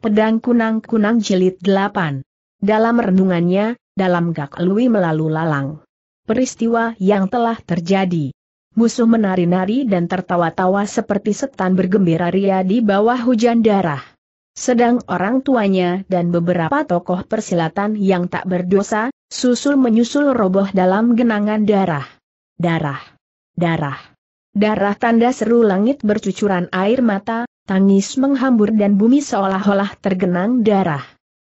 Pedang Kunang-Kunang Jilid 8. Dalam renungannya, dalam Gak Lui melalu lalang. Peristiwa yang telah terjadi. Musuh menari-nari dan tertawa-tawa seperti setan bergembira ria di bawah hujan darah. Sedang orang tuanya dan beberapa tokoh persilatan yang tak berdosa, susul menyusul roboh dalam genangan darah. Darah. Darah. Darah tanda seru langit bercucuran air mata, tangis menghambur dan bumi seolah-olah tergenang darah.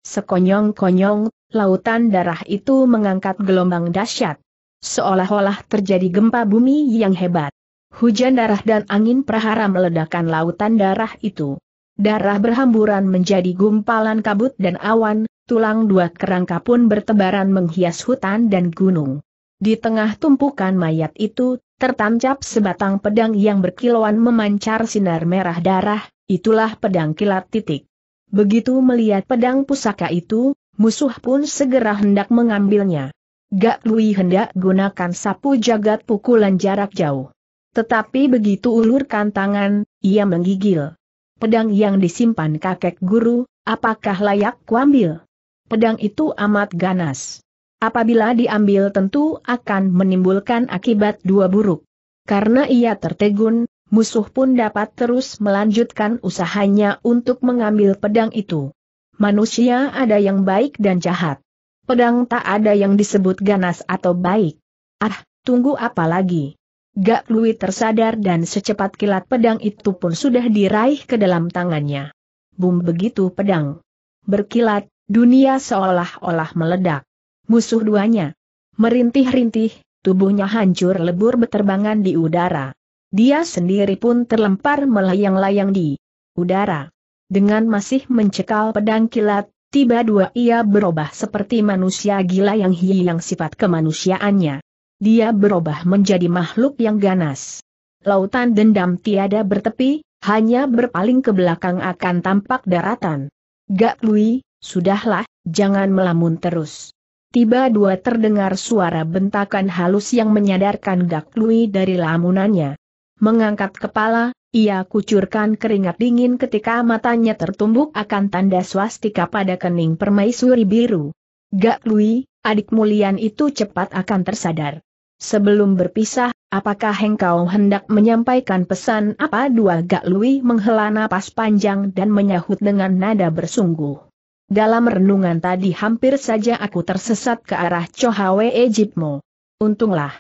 Sekonyong-konyong, lautan darah itu mengangkat gelombang dahsyat. Seolah-olah terjadi gempa bumi yang hebat. Hujan darah dan angin prahara meledakkan lautan darah itu. Darah berhamburan menjadi gumpalan kabut dan awan, tulang dua kerangka pun bertebaran menghias hutan dan gunung. Di tengah tumpukan mayat itu, tertancap sebatang pedang yang berkilauan memancar sinar merah darah, itulah pedang kilat titik. Begitu melihat pedang pusaka itu, musuh pun segera hendak mengambilnya. Gak Lui hendak gunakan sapu jagat pukulan jarak jauh. Tetapi begitu ulurkan tangan, ia menggigil. Pedang yang disimpan kakek guru, apakah layak kuambil? Pedang itu amat ganas. Apabila diambil tentu akan menimbulkan akibat dua buruk. Karena ia tertegun, musuh pun dapat terus melanjutkan usahanya untuk mengambil pedang itu. Manusia ada yang baik dan jahat. Pedang tak ada yang disebut ganas atau baik. Ah, tunggu apa lagi? Gak Lui tersadar dan secepat kilat pedang itu pun sudah diraih ke dalam tangannya. Bum begitu pedang. Berkilat, dunia seolah-olah meledak musuh duanya. Merintih-rintih, tubuhnya hancur lebur beterbangan di udara. Dia sendiri pun terlempar melayang-layang di udara. Dengan masih mencekal pedang kilat, tiba dua ia berubah seperti manusia gila yang hilang sifat kemanusiaannya. Dia berubah menjadi makhluk yang ganas. Lautan dendam tiada bertepi, hanya berpaling ke belakang akan tampak daratan. Gak Lui, sudahlah, jangan melamun terus. Tiba dua terdengar suara bentakan halus yang menyadarkan Gak Lui dari lamunannya. Mengangkat kepala, ia kucurkan keringat dingin ketika matanya tertumbuk akan tanda swastika pada kening permaisuri biru. Gak Lui, adik mulian itu cepat akan tersadar. Sebelum berpisah, apakah engkau hendak menyampaikan pesan apa dua Gak Lui menghela napas panjang dan menyahut dengan nada bersungguh. Dalam renungan tadi hampir saja aku tersesat ke arah Chohawe Ejipmo. Untunglah.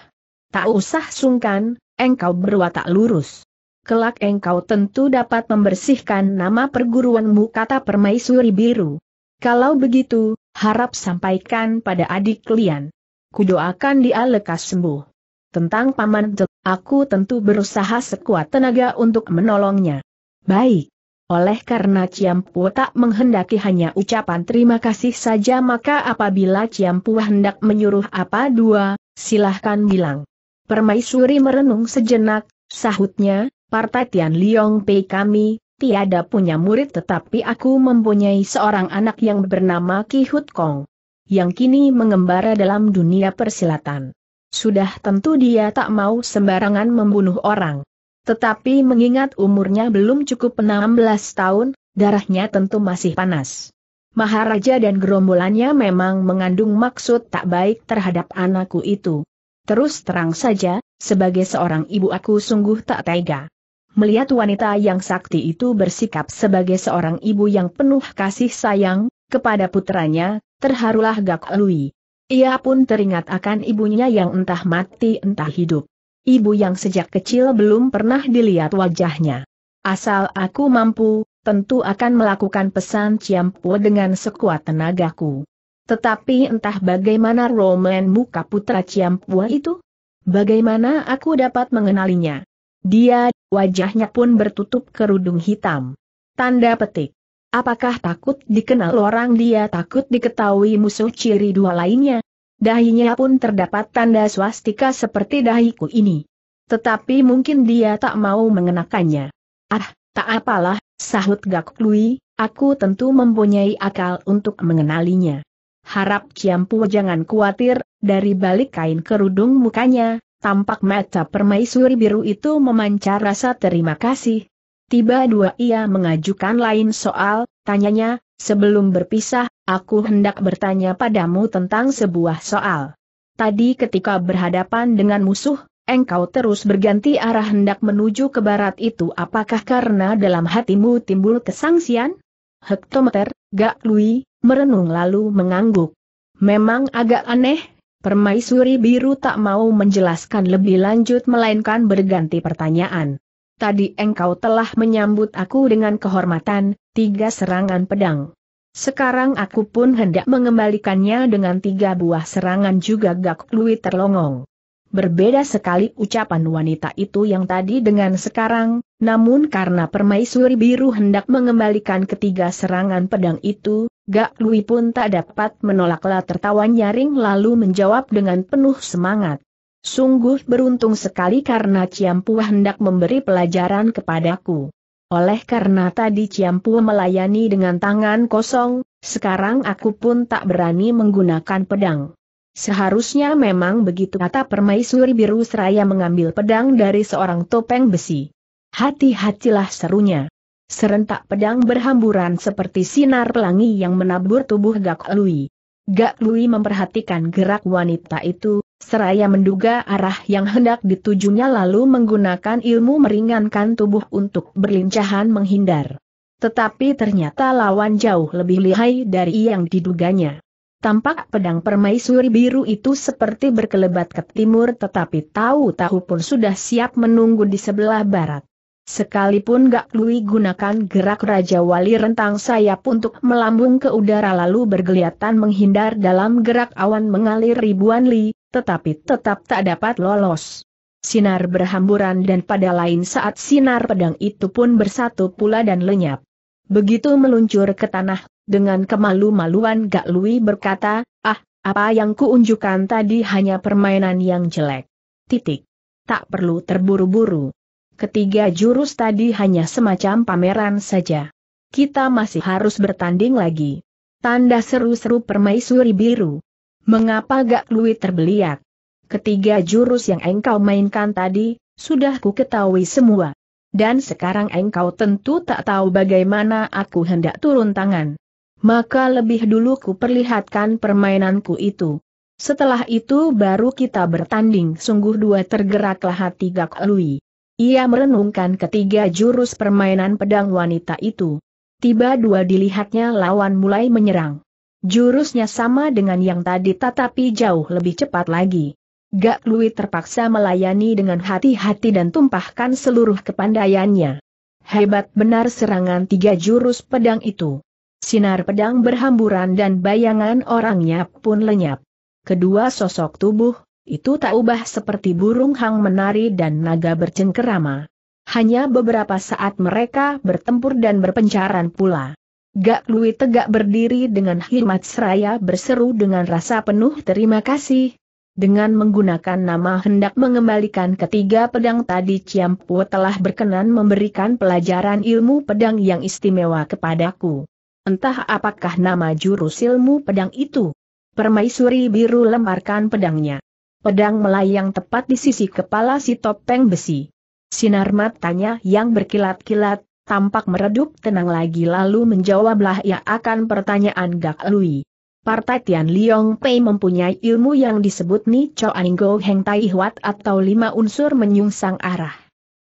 Tak usah sungkan, engkau berwatak lurus. Kelak engkau tentu dapat membersihkan nama perguruanmu kata permaisuri biru. Kalau begitu, harap sampaikan pada adik kalian. Kudoakan dia lekas sembuh. Tentang Paman aku tentu berusaha sekuat tenaga untuk menolongnya. Baik. Oleh karena Ciampu tak menghendaki hanya ucapan terima kasih saja maka apabila Ciampu hendak menyuruh apa dua, silahkan bilang. Permaisuri merenung sejenak, sahutnya, Partai Tian Liong Pei kami, tiada punya murid tetapi aku mempunyai seorang anak yang bernama Ki Hut Kong. Yang kini mengembara dalam dunia persilatan. Sudah tentu dia tak mau sembarangan membunuh orang. Tetapi mengingat umurnya belum cukup 16 tahun, darahnya tentu masih panas. Maharaja dan gerombolannya memang mengandung maksud tak baik terhadap anakku itu. Terus terang saja, sebagai seorang ibu aku sungguh tak tega. Melihat wanita yang sakti itu bersikap sebagai seorang ibu yang penuh kasih sayang, kepada putranya, terharulah Gak Lui. Ia pun teringat akan ibunya yang entah mati entah hidup ibu yang sejak kecil belum pernah dilihat wajahnya. Asal aku mampu, tentu akan melakukan pesan Ciampu dengan sekuat tenagaku. Tetapi entah bagaimana roman muka putra Ciampu itu? Bagaimana aku dapat mengenalinya? Dia, wajahnya pun bertutup kerudung hitam. Tanda petik. Apakah takut dikenal orang dia takut diketahui musuh ciri dua lainnya? Dahinya pun terdapat tanda swastika seperti dahiku ini. Tetapi mungkin dia tak mau mengenakannya. Ah, tak apalah, sahut Gak Lui, aku tentu mempunyai akal untuk mengenalinya. Harap Ciampu jangan khawatir, dari balik kain kerudung mukanya, tampak mata permaisuri biru itu memancar rasa terima kasih. Tiba dua ia mengajukan lain soal, tanyanya, sebelum berpisah, aku hendak bertanya padamu tentang sebuah soal. Tadi ketika berhadapan dengan musuh, engkau terus berganti arah hendak menuju ke barat itu apakah karena dalam hatimu timbul kesangsian? Hektometer, Gak Lui, merenung lalu mengangguk. Memang agak aneh, permaisuri biru tak mau menjelaskan lebih lanjut melainkan berganti pertanyaan. Tadi engkau telah menyambut aku dengan kehormatan, tiga serangan pedang. Sekarang aku pun hendak mengembalikannya dengan tiga buah serangan juga Gak Lui terlongong. Berbeda sekali ucapan wanita itu yang tadi dengan sekarang, namun karena permaisuri biru hendak mengembalikan ketiga serangan pedang itu, Gak Lui pun tak dapat menolaklah tertawa nyaring lalu menjawab dengan penuh semangat. Sungguh beruntung sekali karena Ciampu hendak memberi pelajaran kepadaku. Oleh karena tadi Ciampu melayani dengan tangan kosong, sekarang aku pun tak berani menggunakan pedang. Seharusnya memang begitu kata permaisuri biru seraya mengambil pedang dari seorang topeng besi. Hati-hatilah serunya. Serentak pedang berhamburan seperti sinar pelangi yang menabur tubuh Gak Lui. Gak Lui memperhatikan gerak wanita itu, seraya menduga arah yang hendak ditujunya lalu menggunakan ilmu meringankan tubuh untuk berlincahan menghindar. Tetapi ternyata lawan jauh lebih lihai dari yang diduganya. Tampak pedang permaisuri biru itu seperti berkelebat ke timur tetapi tahu-tahu pun sudah siap menunggu di sebelah barat. Sekalipun gak lui gunakan gerak Raja Wali rentang sayap untuk melambung ke udara lalu bergeliatan menghindar dalam gerak awan mengalir ribuan li, tetapi tetap tak dapat lolos. Sinar berhamburan dan pada lain saat sinar pedang itu pun bersatu pula dan lenyap. Begitu meluncur ke tanah, dengan kemalu-maluan Gak Lui berkata, ah, apa yang kuunjukkan tadi hanya permainan yang jelek. Titik. Tak perlu terburu-buru. Ketiga jurus tadi hanya semacam pameran saja. Kita masih harus bertanding lagi. Tanda seru-seru permaisuri biru. Mengapa gak Lui terbeliak? Ketiga jurus yang engkau mainkan tadi, sudah ku ketahui semua. Dan sekarang engkau tentu tak tahu bagaimana aku hendak turun tangan. Maka lebih dulu ku perlihatkan permainanku itu. Setelah itu baru kita bertanding sungguh dua tergeraklah hati Gak Lui. Ia merenungkan ketiga jurus permainan pedang wanita itu. Tiba dua dilihatnya lawan mulai menyerang. Jurusnya sama dengan yang tadi tetapi jauh lebih cepat lagi. Gak Lui terpaksa melayani dengan hati-hati dan tumpahkan seluruh kepandaiannya. Hebat benar serangan tiga jurus pedang itu. Sinar pedang berhamburan dan bayangan orangnya pun lenyap. Kedua sosok tubuh, itu tak ubah seperti burung hang menari dan naga bercengkerama. Hanya beberapa saat mereka bertempur dan berpencaran pula. Gak Lui tegak berdiri dengan hikmat seraya berseru dengan rasa penuh terima kasih. Dengan menggunakan nama hendak mengembalikan ketiga pedang tadi Ciampu telah berkenan memberikan pelajaran ilmu pedang yang istimewa kepadaku. Entah apakah nama jurus ilmu pedang itu. Permaisuri biru lemparkan pedangnya. Pedang melayang tepat di sisi kepala si topeng besi. Sinar matanya yang berkilat-kilat tampak meredup tenang lagi lalu menjawablah ia akan pertanyaan Gak Lui. Partai Tian Liong Pei mempunyai ilmu yang disebut Ni Cho Go Heng Tai Huat atau lima unsur menyungsang arah.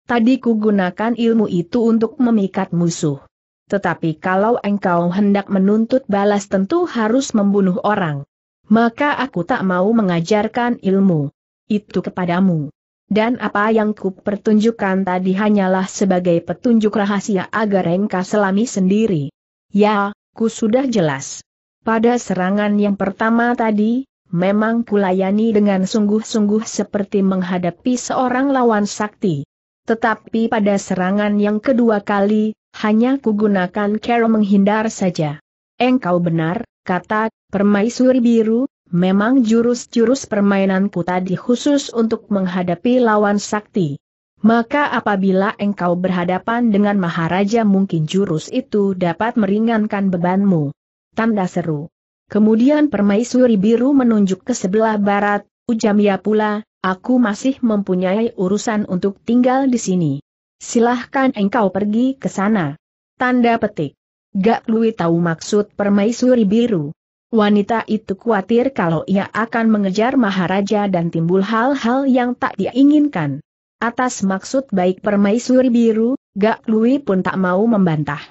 Tadi ku gunakan ilmu itu untuk memikat musuh. Tetapi kalau engkau hendak menuntut balas tentu harus membunuh orang. Maka aku tak mau mengajarkan ilmu itu kepadamu. Dan apa yang ku pertunjukkan tadi hanyalah sebagai petunjuk rahasia agar engkau selami sendiri. Ya, ku sudah jelas. Pada serangan yang pertama tadi, memang kulayani dengan sungguh-sungguh seperti menghadapi seorang lawan sakti. Tetapi pada serangan yang kedua kali, hanya kugunakan cara menghindar saja. Engkau benar, kata permaisuri biru, Memang jurus-jurus permainanku tadi khusus untuk menghadapi lawan sakti. Maka apabila engkau berhadapan dengan Maharaja mungkin jurus itu dapat meringankan bebanmu. Tanda seru. Kemudian permaisuri biru menunjuk ke sebelah barat, ujamnya pula, aku masih mempunyai urusan untuk tinggal di sini. Silahkan engkau pergi ke sana. Tanda petik. Gak Lui tahu maksud permaisuri biru. Wanita itu khawatir kalau ia akan mengejar Maharaja dan timbul hal-hal yang tak diinginkan. Atas maksud baik permaisuri biru, Gak Lui pun tak mau membantah.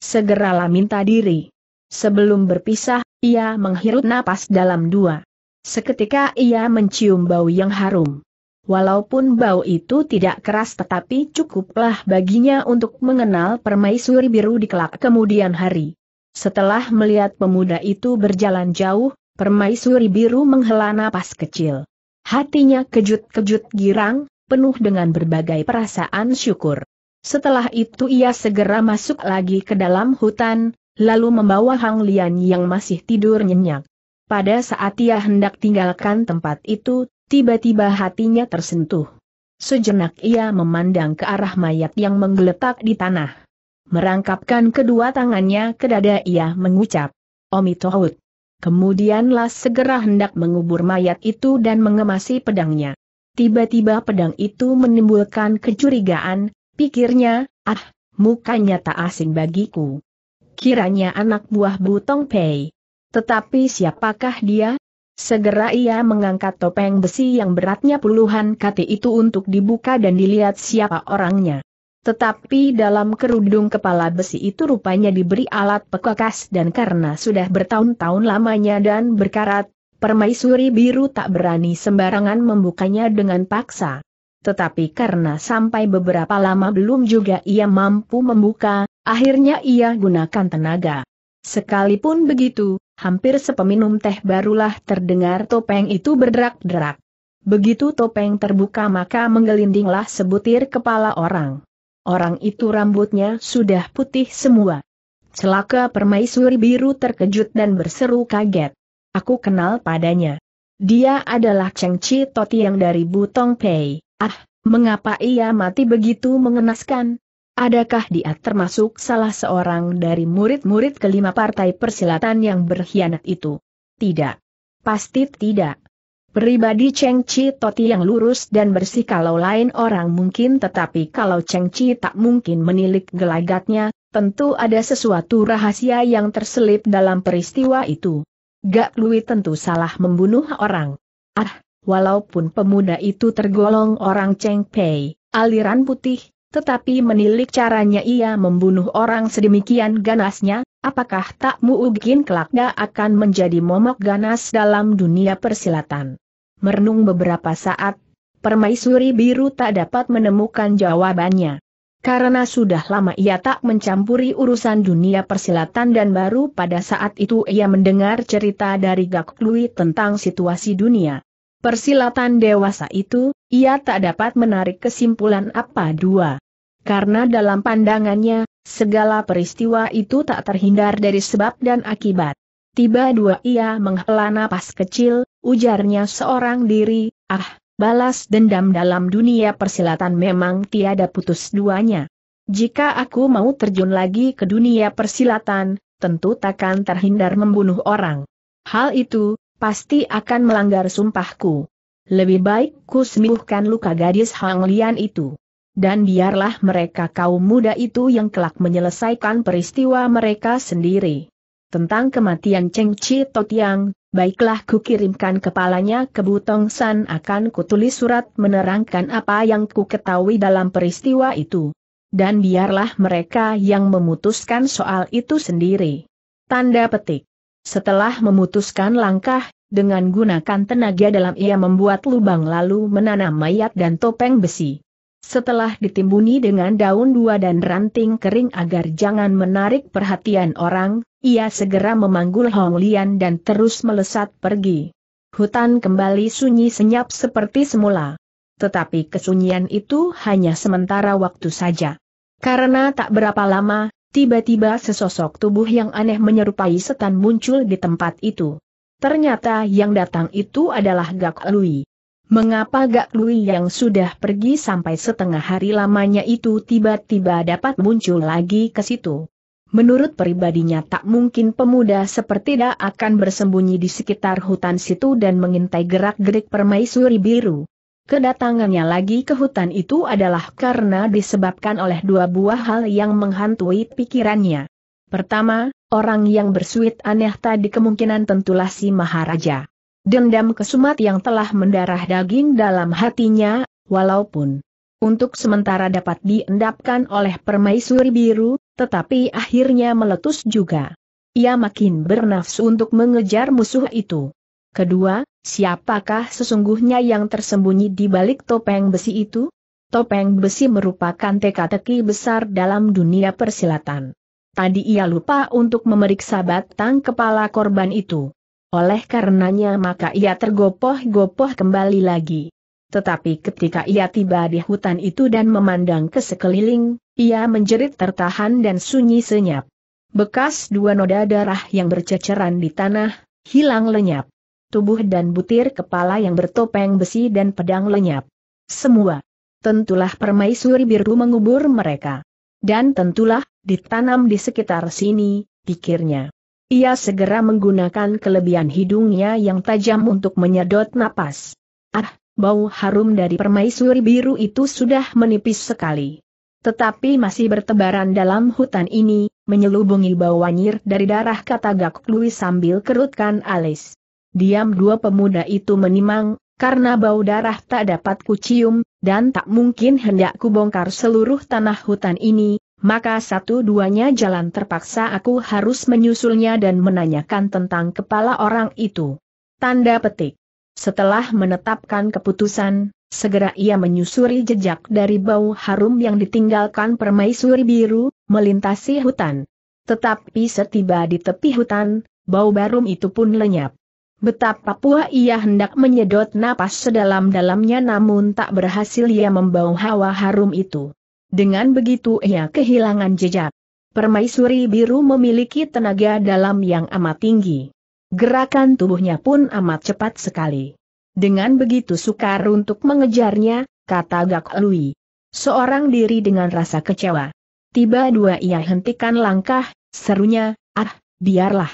Segeralah minta diri. Sebelum berpisah, ia menghirup napas dalam dua. Seketika ia mencium bau yang harum. Walaupun bau itu tidak keras tetapi cukuplah baginya untuk mengenal permaisuri biru di kelak kemudian hari. Setelah melihat pemuda itu berjalan jauh, permaisuri biru menghela napas kecil. Hatinya kejut-kejut girang, penuh dengan berbagai perasaan syukur. Setelah itu ia segera masuk lagi ke dalam hutan, lalu membawa Hang Lian yang masih tidur nyenyak. Pada saat ia hendak tinggalkan tempat itu, tiba-tiba hatinya tersentuh. Sejenak ia memandang ke arah mayat yang menggeletak di tanah. Merangkapkan kedua tangannya ke dada ia mengucap, Omi Tohut. Kemudianlah segera hendak mengubur mayat itu dan mengemasi pedangnya. Tiba-tiba pedang itu menimbulkan kecurigaan, pikirnya, ah, mukanya tak asing bagiku. Kiranya anak buah Butong Pei. Tetapi siapakah dia? Segera ia mengangkat topeng besi yang beratnya puluhan kati itu untuk dibuka dan dilihat siapa orangnya. Tetapi dalam kerudung kepala besi itu rupanya diberi alat pekekas dan karena sudah bertahun-tahun lamanya dan berkarat, permaisuri biru tak berani sembarangan membukanya dengan paksa. Tetapi karena sampai beberapa lama belum juga ia mampu membuka, akhirnya ia gunakan tenaga. Sekalipun begitu, hampir sepeminum teh barulah terdengar topeng itu berderak-derak. Begitu topeng terbuka maka menggelindinglah sebutir kepala orang. Orang itu rambutnya sudah putih semua. Celaka permaisuri biru terkejut dan berseru kaget. Aku kenal padanya. Dia adalah Cheng Chi Toti yang dari Butong Pei. Ah, mengapa ia mati begitu mengenaskan? Adakah dia termasuk salah seorang dari murid-murid kelima partai persilatan yang berkhianat itu? Tidak. Pasti tidak. Pribadi Cheng Chi Toti yang lurus dan bersih kalau lain orang mungkin tetapi kalau Cheng Chi tak mungkin menilik gelagatnya, tentu ada sesuatu rahasia yang terselip dalam peristiwa itu. Gak Lui tentu salah membunuh orang. Ah, walaupun pemuda itu tergolong orang Cheng Pei, aliran putih, tetapi menilik caranya ia membunuh orang sedemikian ganasnya, apakah tak mungkin kelak dia akan menjadi momok ganas dalam dunia persilatan. Merenung beberapa saat, permaisuri biru tak dapat menemukan jawabannya. Karena sudah lama ia tak mencampuri urusan dunia persilatan dan baru pada saat itu ia mendengar cerita dari Gak Lui tentang situasi dunia. Persilatan dewasa itu, ia tak dapat menarik kesimpulan apa dua. Karena dalam pandangannya, segala peristiwa itu tak terhindar dari sebab dan akibat. Tiba dua ia menghela napas kecil, ujarnya seorang diri, ah, balas dendam dalam dunia persilatan memang tiada putus duanya. Jika aku mau terjun lagi ke dunia persilatan, tentu takkan terhindar membunuh orang. Hal itu, pasti akan melanggar sumpahku. Lebih baik ku sembuhkan luka gadis Hang Lian itu dan biarlah mereka kaum muda itu yang kelak menyelesaikan peristiwa mereka sendiri. Tentang kematian Cheng Chi Totiang, baiklah kukirimkan kepalanya ke Butong San akan kutulis surat menerangkan apa yang ku ketahui dalam peristiwa itu. Dan biarlah mereka yang memutuskan soal itu sendiri. Tanda petik. Setelah memutuskan langkah, dengan gunakan tenaga dalam ia membuat lubang lalu menanam mayat dan topeng besi. Setelah ditimbuni dengan daun dua dan ranting kering agar jangan menarik perhatian orang, ia segera memanggul Hong Lian dan terus melesat pergi. Hutan kembali sunyi senyap seperti semula. Tetapi kesunyian itu hanya sementara waktu saja. Karena tak berapa lama, tiba-tiba sesosok tubuh yang aneh menyerupai setan muncul di tempat itu. Ternyata yang datang itu adalah Gak Lui. Mengapa Gak Lui yang sudah pergi sampai setengah hari lamanya itu tiba-tiba dapat muncul lagi ke situ? Menurut pribadinya tak mungkin pemuda seperti dia akan bersembunyi di sekitar hutan situ dan mengintai gerak-gerik permaisuri biru. Kedatangannya lagi ke hutan itu adalah karena disebabkan oleh dua buah hal yang menghantui pikirannya. Pertama, orang yang bersuit aneh tadi kemungkinan tentulah si Maharaja. Dendam kesumat yang telah mendarah daging dalam hatinya, walaupun untuk sementara dapat diendapkan oleh permaisuri biru, tetapi akhirnya meletus juga. Ia makin bernafsu untuk mengejar musuh itu. Kedua, siapakah sesungguhnya yang tersembunyi di balik topeng besi itu? Topeng besi merupakan teka-teki besar dalam dunia persilatan. Tadi ia lupa untuk memeriksa batang kepala korban itu. Oleh karenanya maka ia tergopoh-gopoh kembali lagi. Tetapi ketika ia tiba di hutan itu dan memandang ke sekeliling, ia menjerit tertahan dan sunyi senyap. Bekas dua noda darah yang berceceran di tanah, hilang lenyap. Tubuh dan butir kepala yang bertopeng besi dan pedang lenyap. Semua. Tentulah permaisuri biru mengubur mereka. Dan tentulah, ditanam di sekitar sini, pikirnya. Ia segera menggunakan kelebihan hidungnya yang tajam untuk menyedot napas. Ah, bau harum dari permaisuri biru itu sudah menipis sekali. Tetapi masih bertebaran dalam hutan ini, menyelubungi bau wanyir dari darah kata Gak Lui sambil kerutkan alis. Diam dua pemuda itu menimang, karena bau darah tak dapat kucium, dan tak mungkin hendak kubongkar seluruh tanah hutan ini, maka satu-duanya jalan terpaksa aku harus menyusulnya dan menanyakan tentang kepala orang itu. Tanda petik. Setelah menetapkan keputusan, segera ia menyusuri jejak dari bau harum yang ditinggalkan permaisuri biru, melintasi hutan. Tetapi setiba di tepi hutan, bau barum itu pun lenyap. Betapa pula ia hendak menyedot napas sedalam-dalamnya namun tak berhasil ia membau hawa harum itu. Dengan begitu ia kehilangan jejak. Permaisuri biru memiliki tenaga dalam yang amat tinggi. Gerakan tubuhnya pun amat cepat sekali. Dengan begitu sukar untuk mengejarnya, kata Gak Lui. Seorang diri dengan rasa kecewa. Tiba dua ia hentikan langkah, serunya, ah, biarlah.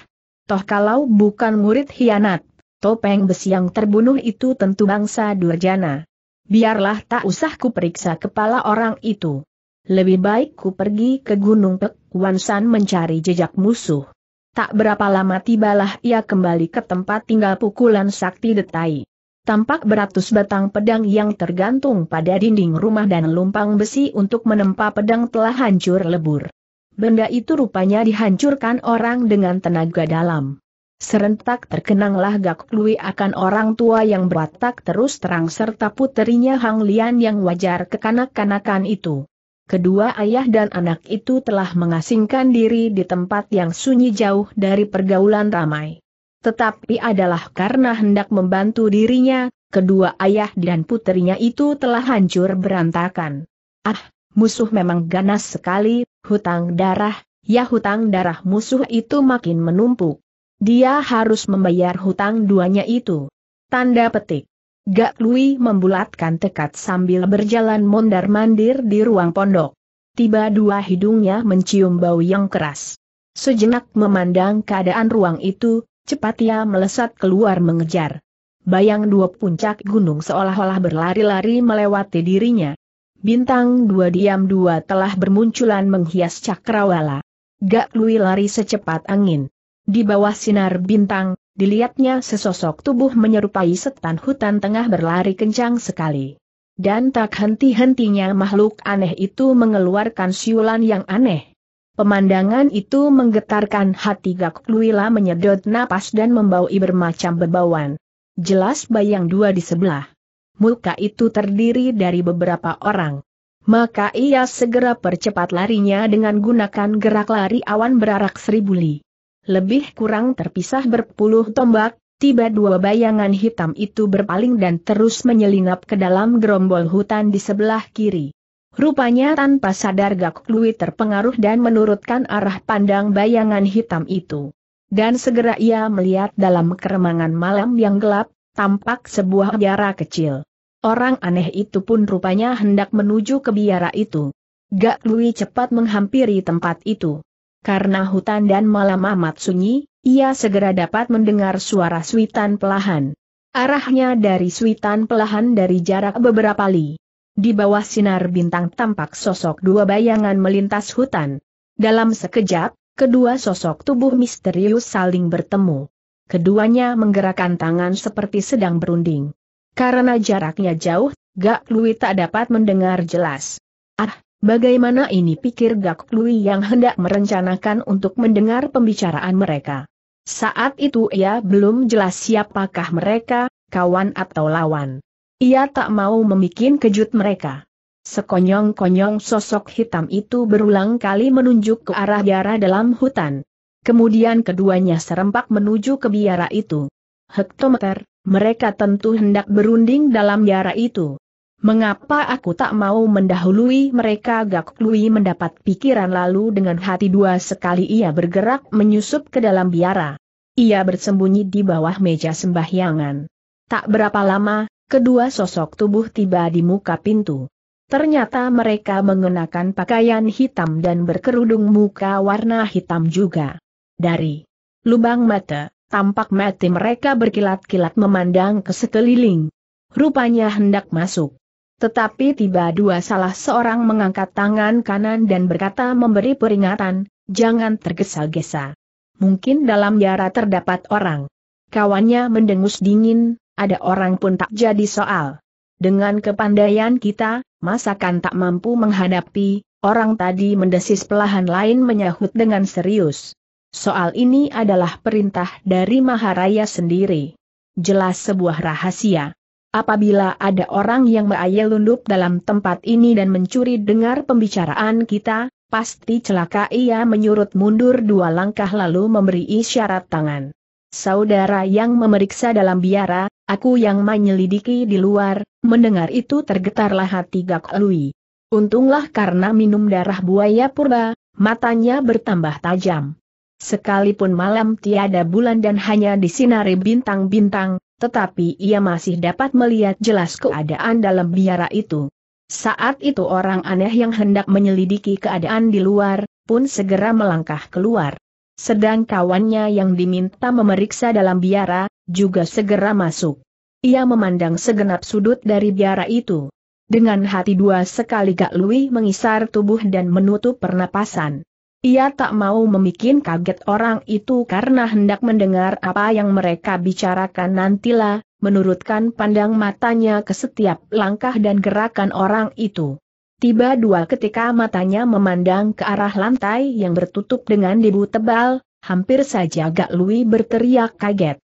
Toh kalau bukan murid hianat, topeng besi yang terbunuh itu tentu bangsa Durjana. Biarlah tak usah ku periksa kepala orang itu. Lebih baik ku pergi ke Gunung Pekuansan mencari jejak musuh. Tak berapa lama tibalah ia kembali ke tempat tinggal pukulan sakti detai. Tampak beratus batang pedang yang tergantung pada dinding rumah dan lumpang besi untuk menempa pedang telah hancur lebur. Benda itu rupanya dihancurkan orang dengan tenaga dalam. Serentak terkenanglah Gak Lui akan orang tua yang berwatak terus terang serta puterinya Hang Lian yang wajar kekanak-kanakan itu. Kedua ayah dan anak itu telah mengasingkan diri di tempat yang sunyi jauh dari pergaulan ramai. Tetapi adalah karena hendak membantu dirinya, kedua ayah dan puterinya itu telah hancur berantakan. Ah, musuh memang ganas sekali, hutang darah, ya hutang darah musuh itu makin menumpuk. Dia harus membayar hutang duanya itu. Tanda petik. Gak Lui membulatkan tekad sambil berjalan mondar-mandir di ruang pondok. Tiba dua hidungnya mencium bau yang keras. Sejenak memandang keadaan ruang itu, cepat ia melesat keluar mengejar. Bayang dua puncak gunung seolah-olah berlari-lari melewati dirinya. Bintang dua diam dua telah bermunculan menghias cakrawala. Gak Lui lari secepat angin. Di bawah sinar bintang, dilihatnya sesosok tubuh menyerupai setan hutan tengah berlari kencang sekali. Dan tak henti-hentinya makhluk aneh itu mengeluarkan siulan yang aneh. Pemandangan itu menggetarkan hati Gak Luila menyedot napas dan membaui bermacam bebauan. Jelas bayang dua di sebelah. Muka itu terdiri dari beberapa orang. Maka ia segera percepat larinya dengan gunakan gerak lari awan berarak seribu li. Lebih kurang terpisah berpuluh tombak, tiba dua bayangan hitam itu berpaling dan terus menyelinap ke dalam gerombol hutan di sebelah kiri. Rupanya tanpa sadar Gak Lui terpengaruh dan menurutkan arah pandang bayangan hitam itu. Dan segera ia melihat dalam keremangan malam yang gelap, tampak sebuah biara kecil. Orang aneh itu pun rupanya hendak menuju ke biara itu. Gak Lui cepat menghampiri tempat itu. Karena hutan dan malam amat sunyi, ia segera dapat mendengar suara suitan pelahan. Arahnya dari suitan pelahan dari jarak beberapa li. Di bawah sinar bintang tampak sosok dua bayangan melintas hutan. Dalam sekejap, kedua sosok tubuh misterius saling bertemu. Keduanya menggerakkan tangan seperti sedang berunding. Karena jaraknya jauh, Gak Lui tak dapat mendengar jelas. Ah, bagaimana ini pikir Gak Lui yang hendak merencanakan untuk mendengar pembicaraan mereka. Saat itu ia belum jelas siapakah mereka, kawan atau lawan. Ia tak mau membuat kejut mereka. Sekonyong-konyong sosok hitam itu berulang kali menunjuk ke arah biara dalam hutan. Kemudian keduanya serempak menuju ke biara itu. Hektometer, mereka tentu hendak berunding dalam biara itu. Mengapa aku tak mau mendahului mereka Gak Lui mendapat pikiran lalu dengan hati dua sekali ia bergerak menyusup ke dalam biara. Ia bersembunyi di bawah meja sembahyangan. Tak berapa lama, kedua sosok tubuh tiba di muka pintu. Ternyata mereka mengenakan pakaian hitam dan berkerudung muka warna hitam juga. Dari lubang mata, tampak mati mereka berkilat-kilat memandang ke sekeliling. Rupanya hendak masuk. Tetapi tiba dua salah seorang mengangkat tangan kanan dan berkata memberi peringatan, jangan tergesa-gesa. Mungkin dalam yara terdapat orang. Kawannya mendengus dingin, ada orang pun tak jadi soal. Dengan kepandaian kita, masakan tak mampu menghadapi, orang tadi mendesis pelahan lain menyahut dengan serius. Soal ini adalah perintah dari Maharaya sendiri. Jelas sebuah rahasia. Apabila ada orang yang lundup dalam tempat ini dan mencuri dengar pembicaraan kita, pasti celaka ia menyurut mundur dua langkah lalu memberi isyarat tangan. Saudara yang memeriksa dalam biara, aku yang menyelidiki di luar, mendengar itu tergetarlah hati Gak Lui. Untunglah karena minum darah buaya purba, matanya bertambah tajam. Sekalipun malam tiada bulan dan hanya disinari bintang-bintang, tetapi ia masih dapat melihat jelas keadaan dalam biara itu. Saat itu orang aneh yang hendak menyelidiki keadaan di luar, pun segera melangkah keluar. Sedang kawannya yang diminta memeriksa dalam biara, juga segera masuk. Ia memandang segenap sudut dari biara itu. Dengan hati dua sekali Gak Lui mengisar tubuh dan menutup pernapasan. Ia tak mau membuat kaget orang itu karena hendak mendengar apa yang mereka bicarakan nantilah, menurutkan pandang matanya ke setiap langkah dan gerakan orang itu. Tiba dua ketika matanya memandang ke arah lantai yang bertutup dengan debu tebal, hampir saja Gak Lui berteriak kaget.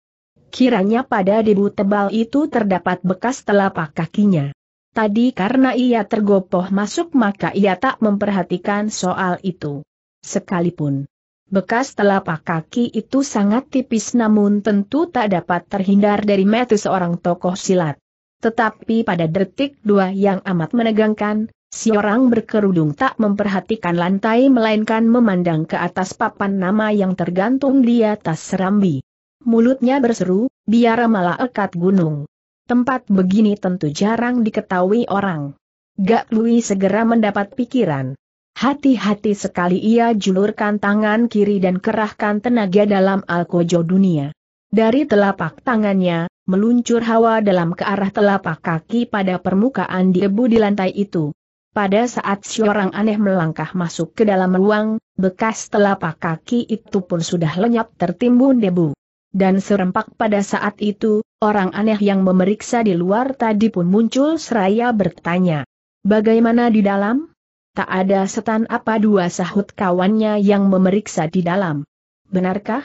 Kiranya pada debu tebal itu terdapat bekas telapak kakinya. Tadi karena ia tergopoh masuk maka ia tak memperhatikan soal itu. Sekalipun bekas telapak kaki itu sangat tipis namun tentu tak dapat terhindar dari mata seorang tokoh silat. Tetapi pada detik dua yang amat menegangkan, si orang berkerudung tak memperhatikan lantai melainkan memandang ke atas papan nama yang tergantung di atas serambi. Mulutnya berseru, biar malah ekat gunung. Tempat begini tentu jarang diketahui orang. Gak Lui segera mendapat pikiran. Hati-hati sekali ia julurkan tangan kiri dan kerahkan tenaga dalam alkojo dunia. Dari telapak tangannya, meluncur hawa dalam ke arah telapak kaki pada permukaan debu di lantai itu. Pada saat seorang aneh melangkah masuk ke dalam ruang, bekas telapak kaki itu pun sudah lenyap tertimbun debu. Dan serempak pada saat itu, orang aneh yang memeriksa di luar tadi pun muncul seraya bertanya. Bagaimana di dalam? Tak ada setan apa dua sahut kawannya yang memeriksa di dalam. Benarkah?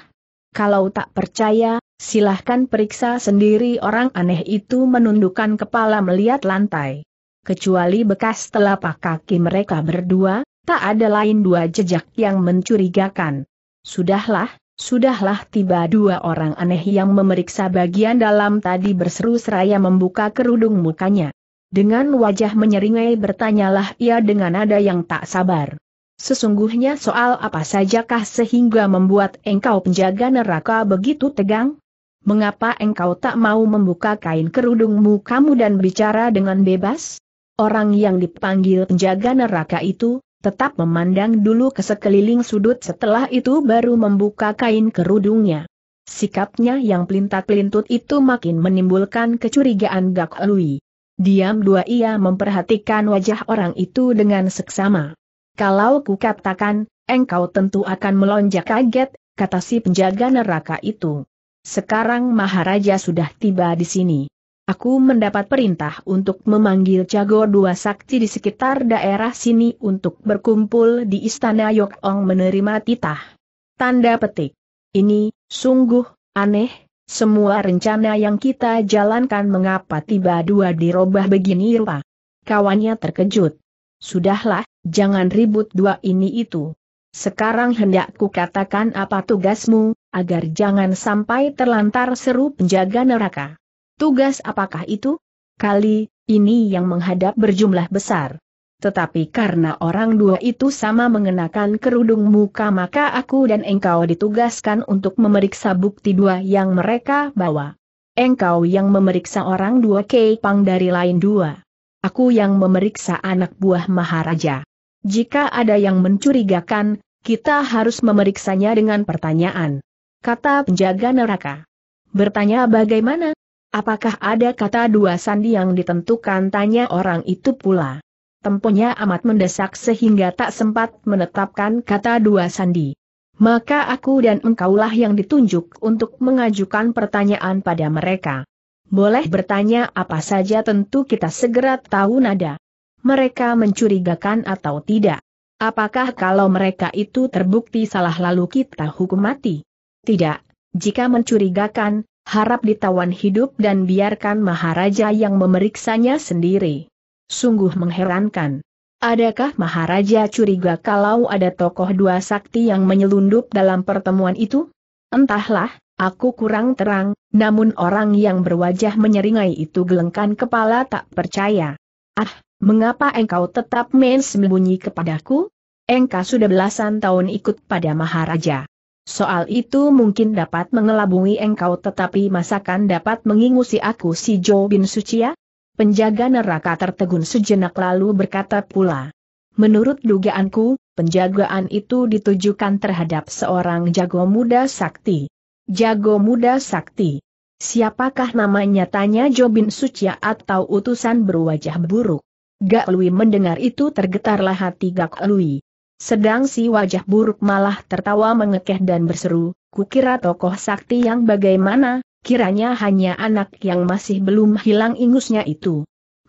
Kalau tak percaya, silahkan periksa sendiri orang aneh itu menundukkan kepala melihat lantai. Kecuali bekas telapak kaki mereka berdua, tak ada lain dua jejak yang mencurigakan. Sudahlah, sudahlah tiba dua orang aneh yang memeriksa bagian dalam tadi berseru seraya membuka kerudung mukanya. Dengan wajah menyeringai bertanyalah ia dengan nada yang tak sabar. Sesungguhnya soal apa sajakah sehingga membuat engkau penjaga neraka begitu tegang? Mengapa engkau tak mau membuka kain kerudungmu kamu dan bicara dengan bebas? Orang yang dipanggil penjaga neraka itu, tetap memandang dulu ke sekeliling sudut setelah itu baru membuka kain kerudungnya. Sikapnya yang pelintat-pelintut itu makin menimbulkan kecurigaan Gak Lui. Diam dua ia memperhatikan wajah orang itu dengan seksama. Kalau ku katakan, engkau tentu akan melonjak kaget, kata si penjaga neraka itu. Sekarang Maharaja sudah tiba di sini. Aku mendapat perintah untuk memanggil jago dua sakti di sekitar daerah sini untuk berkumpul di Istana Yok Ong menerima titah. Tanda petik. Ini, sungguh, aneh, semua rencana yang kita jalankan mengapa tiba dua dirubah begini rupa. Kawannya terkejut. Sudahlah, jangan ribut dua ini itu. Sekarang hendak ku katakan apa tugasmu, agar jangan sampai terlantar seru penjaga neraka. Tugas apakah itu? Kali ini yang menghadap berjumlah besar. Tetapi karena orang dua itu sama mengenakan kerudung muka maka aku dan engkau ditugaskan untuk memeriksa bukti dua yang mereka bawa. Engkau yang memeriksa orang dua kepang dari lain dua. Aku yang memeriksa anak buah Maharaja. Jika ada yang mencurigakan, kita harus memeriksanya dengan pertanyaan. Kata penjaga neraka. Bertanya bagaimana? Apakah ada kata dua sandi yang ditentukan tanya orang itu pula. Temponya amat mendesak sehingga tak sempat menetapkan kata dua sandi. Maka aku dan engkaulah yang ditunjuk untuk mengajukan pertanyaan pada mereka. Boleh bertanya apa saja tentu kita segera tahu nada. Mereka mencurigakan atau tidak. Apakah kalau mereka itu terbukti salah lalu kita hukum mati? Tidak, jika mencurigakan, harap ditawan hidup dan biarkan Maharaja yang memeriksanya sendiri. Sungguh mengherankan. Adakah Maharaja curiga kalau ada tokoh dua sakti yang menyelundup dalam pertemuan itu? Entahlah, aku kurang terang, namun orang yang berwajah menyeringai itu gelengkan kepala tak percaya. Ah, mengapa engkau tetap main sembunyi kepadaku? Engkau sudah belasan tahun ikut pada Maharaja. Soal itu mungkin dapat mengelabungi engkau tetapi masakan dapat mengingusi aku si Jo bin Sucia? Penjaga neraka tertegun sejenak lalu berkata pula. Menurut dugaanku, penjagaan itu ditujukan terhadap seorang jago muda sakti. Jago muda sakti. Siapakah namanya tanya Jo bin Sucia atau utusan berwajah buruk? Gak Lui mendengar itu tergetarlah hati Gak Lui. Sedang si wajah buruk malah tertawa mengekeh dan berseru, kukira tokoh sakti yang bagaimana, kiranya hanya anak yang masih belum hilang ingusnya itu.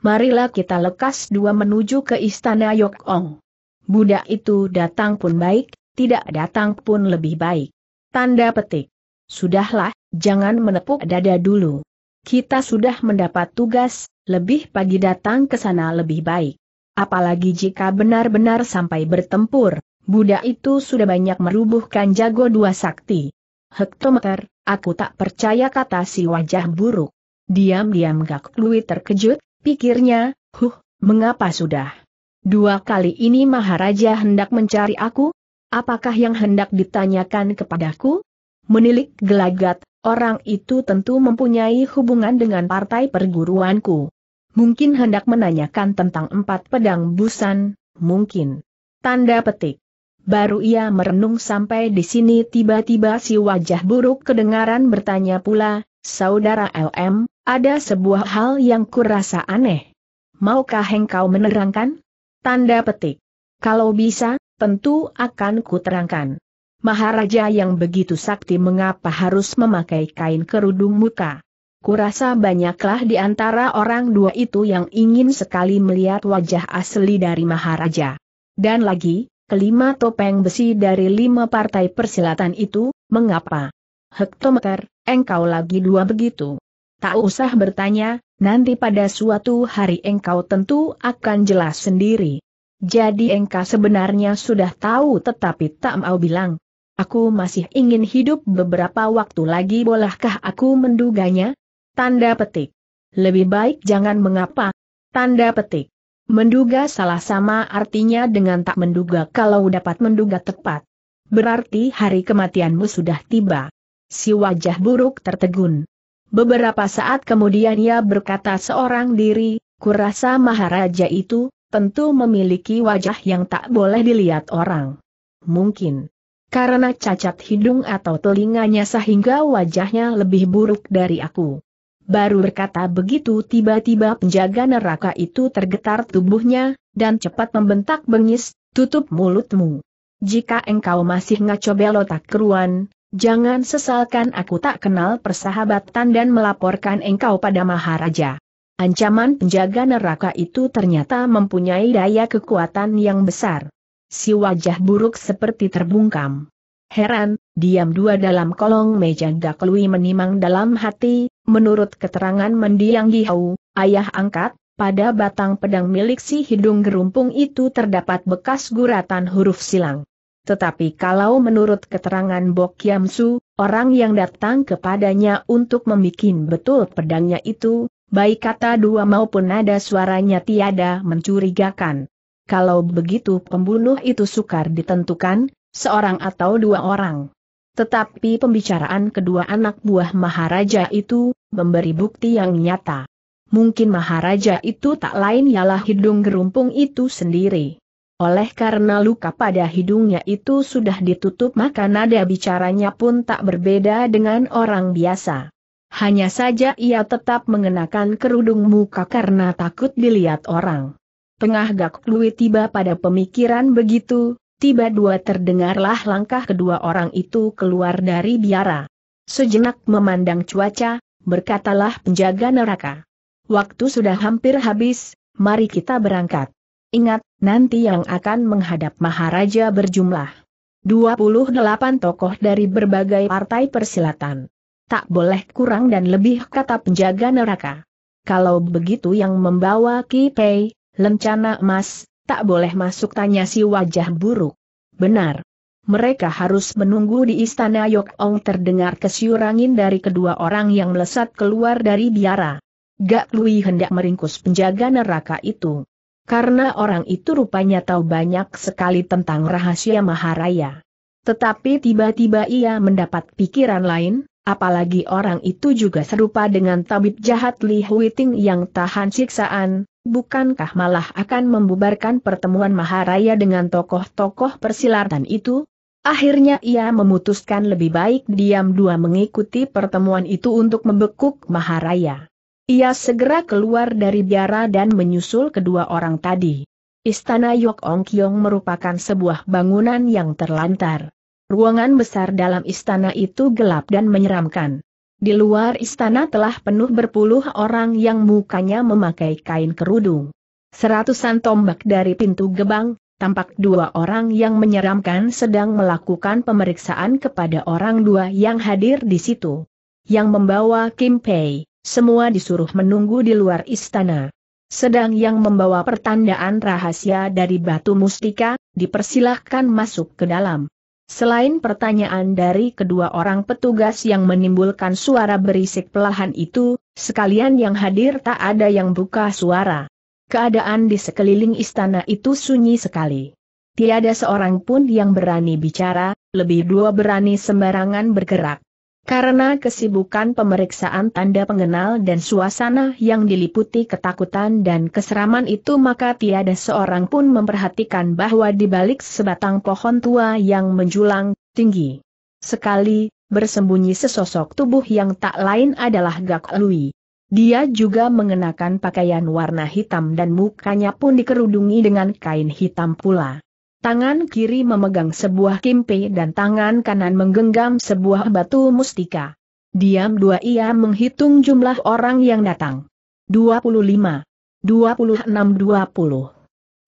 Marilah kita lekas dua menuju ke istana Yok Ong. Budak itu datang pun baik, tidak datang pun lebih baik. Tanda petik. Sudahlah, jangan menepuk dada dulu. Kita sudah mendapat tugas, lebih pagi datang ke sana lebih baik. Apalagi jika benar-benar sampai bertempur, budak itu sudah banyak merubuhkan jago dua sakti. Hektometer, aku tak percaya kata si wajah buruk. Diam-diam Gak Lui terkejut, pikirnya, huh, mengapa sudah? Dua kali ini Maharaja hendak mencari aku? Apakah yang hendak ditanyakan kepadaku? Menilik gelagat, orang itu tentu mempunyai hubungan dengan partai perguruanku. Mungkin hendak menanyakan tentang empat pedang busan, mungkin. Tanda petik. Baru ia merenung sampai di sini tiba-tiba si wajah buruk kedengaran bertanya pula, Saudara LM, ada sebuah hal yang kurasa aneh. Maukah engkau menerangkan? Tanda petik. Kalau bisa, tentu akan kuterangkan. Maharaja yang begitu sakti mengapa harus memakai kain kerudung muka? Kurasa banyaklah di antara orang dua itu yang ingin sekali melihat wajah asli dari Maharaja. Dan lagi, kelima topeng besi dari lima partai persilatan itu, mengapa? Hektometer, engkau lagi dua begitu. Tak usah bertanya, nanti pada suatu hari engkau tentu akan jelas sendiri. Jadi engkau sebenarnya sudah tahu tetapi tak mau bilang. Aku masih ingin hidup beberapa waktu lagi bolehkah aku menduganya? Tanda petik. Lebih baik jangan mengapa. Tanda petik. Menduga salah sama artinya dengan tak menduga kalau dapat menduga tepat. Berarti hari kematianmu sudah tiba. Si wajah buruk tertegun. Beberapa saat kemudian ia berkata seorang diri, kurasa Maharaja itu, tentu memiliki wajah yang tak boleh dilihat orang. Mungkin karena cacat hidung atau telinganya sehingga wajahnya lebih buruk dari aku. Baru berkata begitu tiba-tiba penjaga neraka itu tergetar tubuhnya, dan cepat membentak bengis, tutup mulutmu. jika engkau masih ngaco belotak keruan, jangan sesalkan aku tak kenal persahabatan dan melaporkan engkau pada Maharaja. Ancaman penjaga neraka itu ternyata mempunyai daya kekuatan yang besar. Si wajah buruk seperti terbungkam. Heran, diam dua dalam kolong meja Gaklui menimang dalam hati, menurut keterangan mendiang Gihau, ayah angkat, pada batang pedang milik si hidung gerumpung itu terdapat bekas guratan huruf silang. Tetapi kalau menurut keterangan Bok Yamsu, orang yang datang kepadanya untuk membikin betul pedangnya itu, baik kata dua maupun nada suaranya tiada mencurigakan. Kalau begitu pembunuh itu sukar ditentukan, seorang atau dua orang. Tetapi pembicaraan kedua anak buah Maharaja itu, memberi bukti yang nyata. Mungkin Maharaja itu tak lain ialah hidung gerumpung itu sendiri. Oleh karena luka pada hidungnya itu sudah ditutup maka nada bicaranya pun tak berbeda dengan orang biasa. Hanya saja ia tetap mengenakan kerudung muka karena takut dilihat orang. Tengah Gak Lui tiba pada pemikiran begitu, tiba dua terdengarlah langkah kedua orang itu keluar dari biara. Sejenak memandang cuaca, berkatalah penjaga neraka. Waktu sudah hampir habis, mari kita berangkat. Ingat, nanti yang akan menghadap Maharaja berjumlah 28 tokoh dari berbagai partai persilatan tak boleh kurang dan lebih kata penjaga neraka. Kalau begitu yang membawa Ki Pei, lencana emas, tak boleh masuk tanya si wajah buruk. Benar. Mereka harus menunggu di istana Yok Ong terdengar kesiur angin dari kedua orang yang melesat keluar dari biara. Gak Lui hendak meringkus penjaga neraka itu. Karena orang itu rupanya tahu banyak sekali tentang rahasia Maharaya. Tetapi tiba-tiba ia mendapat pikiran lain, Apalagi orang itu juga serupa dengan tabib jahat Li Huiting yang tahan siksaan, bukankah malah akan membubarkan pertemuan Maharaya dengan tokoh-tokoh persilatan itu? Akhirnya ia memutuskan lebih baik diam dua mengikuti pertemuan itu untuk membekuk Maharaya. Ia segera keluar dari biara dan menyusul kedua orang tadi. Istana Yok Ong Kyong merupakan sebuah bangunan yang terlantar. Ruangan besar dalam istana itu gelap dan menyeramkan. Di luar istana telah penuh berpuluh orang yang mukanya memakai kain kerudung. Seratusan tombak dari pintu gebang, tampak dua orang yang menyeramkan sedang melakukan pemeriksaan kepada orang dua yang hadir di situ. Yang membawa Kim Pei, semua disuruh menunggu di luar istana. Sedang yang membawa pertandaan rahasia dari batu mustika, dipersilahkan masuk ke dalam. Selain pertanyaan dari kedua orang petugas yang menimbulkan suara berisik pelahan itu, sekalian yang hadir tak ada yang buka suara. Keadaan di sekeliling istana itu sunyi sekali. Tiada seorang pun yang berani bicara, lebih dua berani sembarangan bergerak. Karena kesibukan pemeriksaan tanda pengenal dan suasana yang diliputi ketakutan dan keseraman itu maka tiada seorang pun memperhatikan bahwa di balik sebatang pohon tua yang menjulang, tinggi. Sekali, bersembunyi sesosok tubuh yang tak lain adalah Gak Lui. Dia juga mengenakan pakaian warna hitam dan mukanya pun dikerudungi dengan kain hitam pula. Tangan kiri memegang sebuah kimpe dan tangan kanan menggenggam sebuah batu mustika. Diam dua ia menghitung jumlah orang yang datang. 25, 26, 20.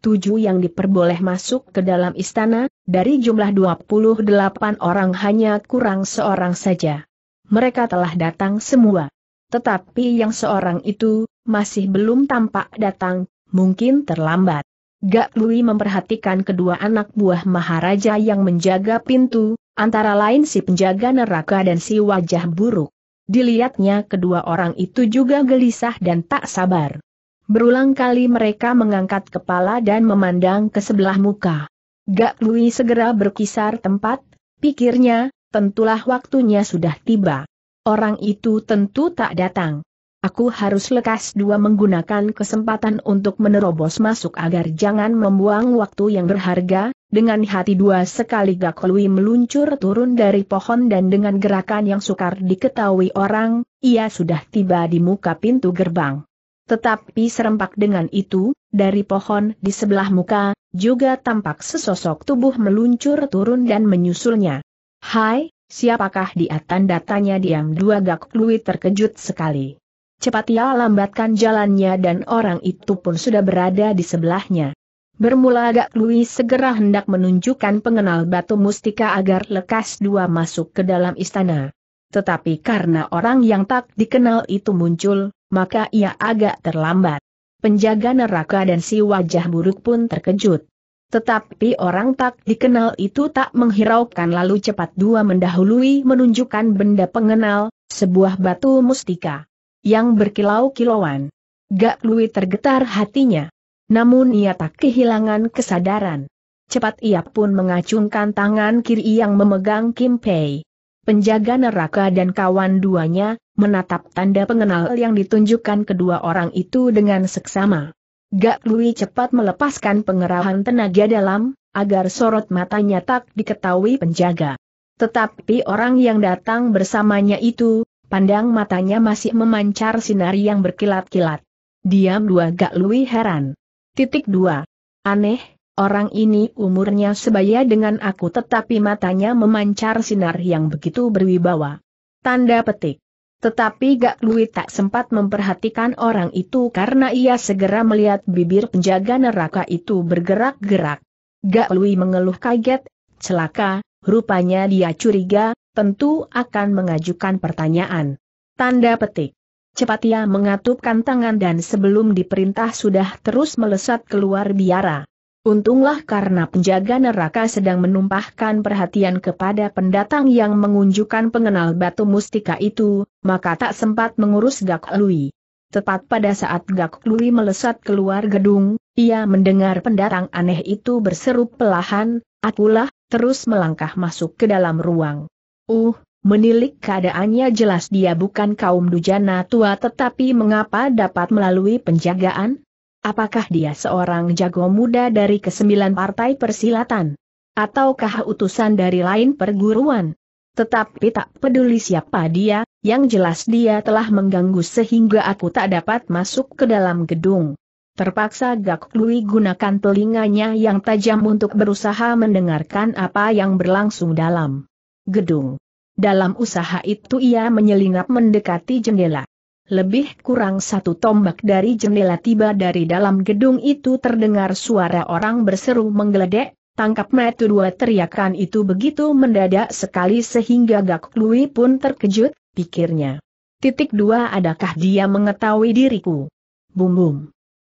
Tujuh yang diperboleh masuk ke dalam istana, dari jumlah 28 orang hanya kurang seorang saja. Mereka telah datang semua. Tetapi yang seorang itu, masih belum tampak datang, mungkin terlambat. Gak Lui memperhatikan kedua anak buah Maharaja yang menjaga pintu, antara lain si penjaga neraka dan si wajah buruk. Dilihatnya kedua orang itu juga gelisah dan tak sabar. Berulang kali mereka mengangkat kepala dan memandang ke sebelah muka. Gak Lui segera berkisar tempat, pikirnya, tentulah waktunya sudah tiba. Orang itu tentu tak datang. Aku harus lekas dua menggunakan kesempatan untuk menerobos masuk agar jangan membuang waktu yang berharga, dengan hati dua sekali Gakolwi meluncur turun dari pohon dan dengan gerakan yang sukar diketahui orang, ia sudah tiba di muka pintu gerbang. Tetapi serempak dengan itu, dari pohon di sebelah muka, juga tampak sesosok tubuh meluncur turun dan menyusulnya. Hai, siapakah dia tanda-tanya diam dua gak Lui terkejut sekali. Cepat ia lambatkan jalannya dan orang itu pun sudah berada di sebelahnya. Bermula Gak Lui segera hendak menunjukkan pengenal batu mustika agar lekas dua masuk ke dalam istana. Tetapi karena orang yang tak dikenal itu muncul, maka ia agak terlambat. Penjaga neraka dan si wajah buruk pun terkejut. Tetapi orang tak dikenal itu tak menghiraukan lalu cepat dua mendahului menunjukkan benda pengenal, sebuah batu mustika. Yang berkilau-kilauan. Gak Lui tergetar hatinya. Namun ia tak kehilangan kesadaran. Cepat ia pun mengacungkan tangan kiri yang memegang Kim Pei. Penjaga neraka dan kawan duanya, menatap tanda pengenal yang ditunjukkan kedua orang itu dengan seksama. Gak Lui cepat melepaskan pengerahan tenaga dalam, agar sorot matanya tak diketahui penjaga. Tetapi orang yang datang bersamanya itu, pandang matanya masih memancar sinar yang berkilat-kilat. Diam dua Gak Lui heran. Titik dua. Aneh, Orang ini umurnya sebaya dengan aku tetapi matanya memancar sinar yang begitu berwibawa. Tanda petik. Tetapi Gak Lui tak sempat memperhatikan orang itu karena ia segera melihat bibir penjaga neraka itu bergerak-gerak. Gak Lui mengeluh kaget, celaka, rupanya dia curiga, tentu akan mengajukan pertanyaan. Tanda petik. Cepat ia mengatupkan tangan dan sebelum diperintah sudah terus melesat keluar biara. Untunglah karena penjaga neraka sedang menumpahkan perhatian kepada pendatang yang mengunjukkan pengenal batu mustika itu, maka tak sempat mengurus Gak Lui. Tepat pada saat Gak Lui melesat keluar gedung, ia mendengar pendatang aneh itu berseru pelahan, akulah, terus melangkah masuk ke dalam ruang. Uh, menilik keadaannya jelas dia bukan kaum dujana tua tetapi mengapa dapat melalui penjagaan? Apakah dia seorang jago muda dari kesembilan partai persilatan? Ataukah utusan dari lain perguruan? Tetapi tak peduli siapa dia, yang jelas dia telah mengganggu sehingga aku tak dapat masuk ke dalam gedung. Terpaksa Gak Lui gunakan telinganya yang tajam untuk berusaha mendengarkan apa yang berlangsung dalam gedung. Dalam usaha itu ia menyelinap mendekati jendela. Lebih kurang satu tombak dari jendela tiba dari dalam gedung itu terdengar suara orang berseru menggeledek, tangkap metu dua teriakan itu begitu mendadak sekali sehingga Gak Lui pun terkejut, pikirnya. Titik dua adakah dia mengetahui diriku? Bum bum.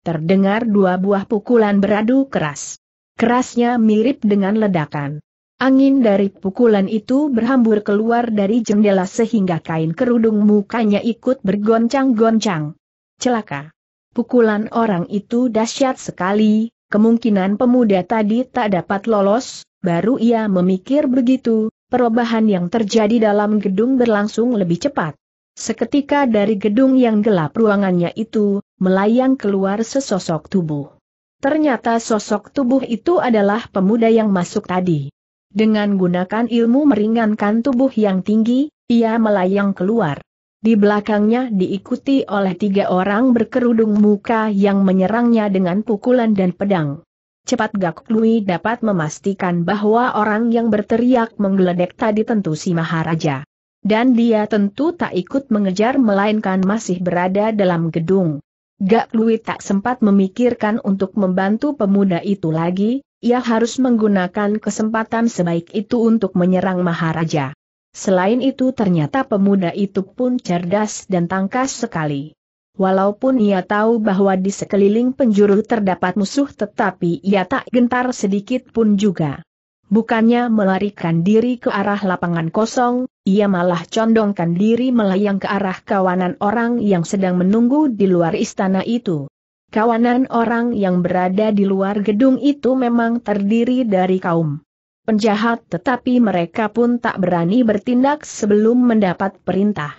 Terdengar dua buah pukulan beradu keras. Kerasnya mirip dengan ledakan. Angin dari pukulan itu berhambur keluar dari jendela sehingga kain kerudung mukanya ikut bergoncang-goncang. Celaka. Pukulan orang itu dahsyat sekali, kemungkinan pemuda tadi tak dapat lolos, baru ia memikir begitu, perubahan yang terjadi dalam gedung berlangsung lebih cepat. Seketika dari gedung yang gelap ruangannya itu, melayang keluar sesosok tubuh. Ternyata sosok tubuh itu adalah pemuda yang masuk tadi. Dengan gunakan ilmu meringankan tubuh yang tinggi, ia melayang keluar. Di belakangnya diikuti oleh tiga orang berkerudung muka yang menyerangnya dengan pukulan dan pedang. Cepat Gak Lui dapat memastikan bahwa orang yang berteriak menggeledek tadi tentu si Maharaja. Dan dia tentu tak ikut mengejar melainkan masih berada dalam gedung. Gak Lui tak sempat memikirkan untuk membantu pemuda itu lagi, ia harus menggunakan kesempatan sebaik itu untuk menyerang Maharaja. Selain itu ternyata pemuda itu pun cerdas dan tangkas sekali. Walaupun ia tahu bahwa di sekeliling penjuru terdapat musuh tetapi ia tak gentar sedikit pun juga. Bukannya melarikan diri ke arah lapangan kosong, ia malah condongkan diri melayang ke arah kawanan orang yang sedang menunggu di luar istana itu. Kawanan orang yang berada di luar gedung itu memang terdiri dari kaum penjahat tetapi mereka pun tak berani bertindak sebelum mendapat perintah.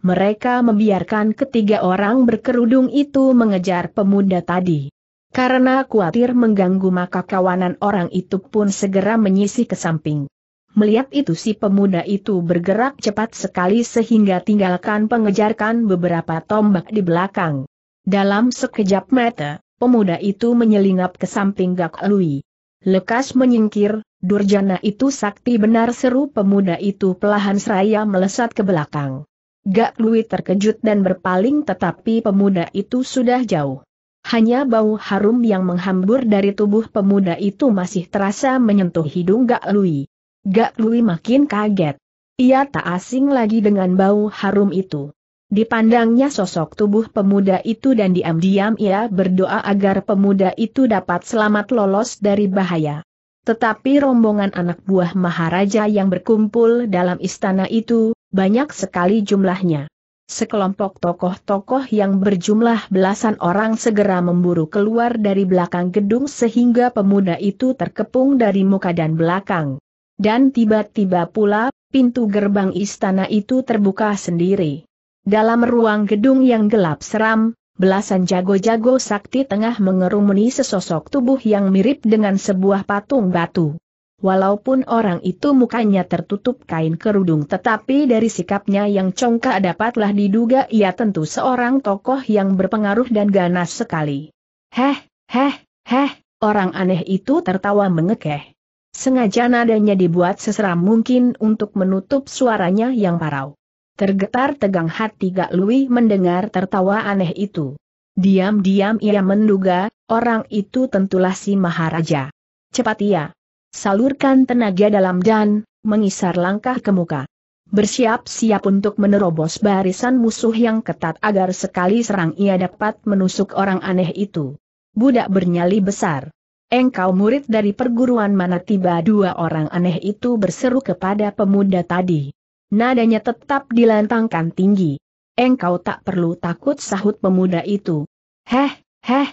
Mereka membiarkan ketiga orang berkerudung itu mengejar pemuda tadi. Karena khawatir mengganggu maka kawanan orang itu pun segera menyisih ke samping. Melihat itu si pemuda itu bergerak cepat sekali sehingga tinggalkan pengejarkan beberapa tombak di belakang. Dalam sekejap mata, pemuda itu menyelinap ke samping Gak Lui. Lekas menyingkir, Durjana itu sakti benar seru pemuda itu pelahan seraya melesat ke belakang. Gak Lui terkejut dan berpaling tetapi pemuda itu sudah jauh. Hanya bau harum yang menghambur dari tubuh pemuda itu masih terasa menyentuh hidung Gak Lui. Gak Lui makin kaget. Ia tak asing lagi dengan bau harum itu. Dipandangnya sosok tubuh pemuda itu dan diam-diam ia berdoa agar pemuda itu dapat selamat lolos dari bahaya. Tetapi rombongan anak buah Maharaja yang berkumpul dalam istana itu, banyak sekali jumlahnya. Sekelompok tokoh-tokoh yang berjumlah belasan orang segera memburu keluar dari belakang gedung sehingga pemuda itu terkepung dari muka dan belakang. Dan tiba-tiba pula, pintu gerbang istana itu terbuka sendiri. Dalam ruang gedung yang gelap seram, belasan jago-jago sakti tengah mengerumuni sesosok tubuh yang mirip dengan sebuah patung batu. Walaupun orang itu mukanya tertutup kain kerudung tetapi dari sikapnya yang congkak dapatlah diduga ia tentu seorang tokoh yang berpengaruh dan ganas sekali. Heh, heh, heh, orang aneh itu tertawa mengekeh. Sengaja nadanya dibuat seseram mungkin untuk menutup suaranya yang parau. Tergetar tegang hati Gak Lui mendengar tertawa aneh itu. Diam-diam ia menduga, orang itu tentulah si Maharaja. Cepat ia salurkan tenaga dalam dan, mengisar langkah ke muka. Bersiap-siap untuk menerobos barisan musuh yang ketat agar sekali serang ia dapat menusuk orang aneh itu. Budak bernyali besar. Engkau murid dari perguruan mana tiba dua orang aneh itu berseru kepada pemuda tadi. Nadanya tetap dilantangkan tinggi. Engkau tak perlu takut sahut pemuda itu. Heh, heh.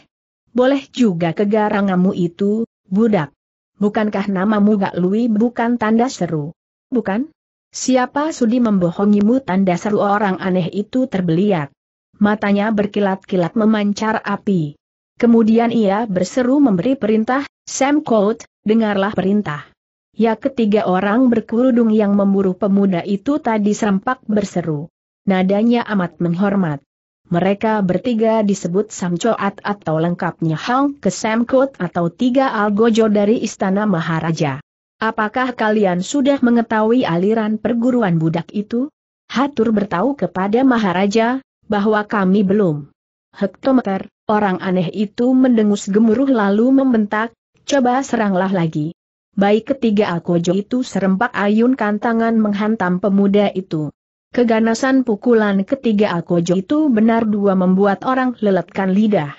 Boleh juga kegarangamu itu, budak. Bukankah namamu Gak Lui bukan tanda seru? Bukan? Siapa sudi membohongimu tanda seru orang aneh itu terbeliak. Matanya berkilat-kilat memancar api. Kemudian ia berseru memberi perintah, Sam Colt, dengarlah perintah. Ya ketiga orang berkerudung yang memburu pemuda itu tadi serempak berseru. Nadanya amat menghormat. Mereka bertiga disebut Samcoat atau lengkapnya Hang Kesemkut atau tiga algojo dari Istana Maharaja. Apakah kalian sudah mengetahui aliran perguruan budak itu? Hatur bertahu kepada Maharaja, bahwa kami belum. Hektometer, orang aneh itu mendengus gemuruh lalu membentak, coba seranglah lagi. Baik ketiga algojo itu serempak ayunkan tangan menghantam pemuda itu. Keganasan pukulan ketiga Alkojo itu benar dua membuat orang leletkan lidah.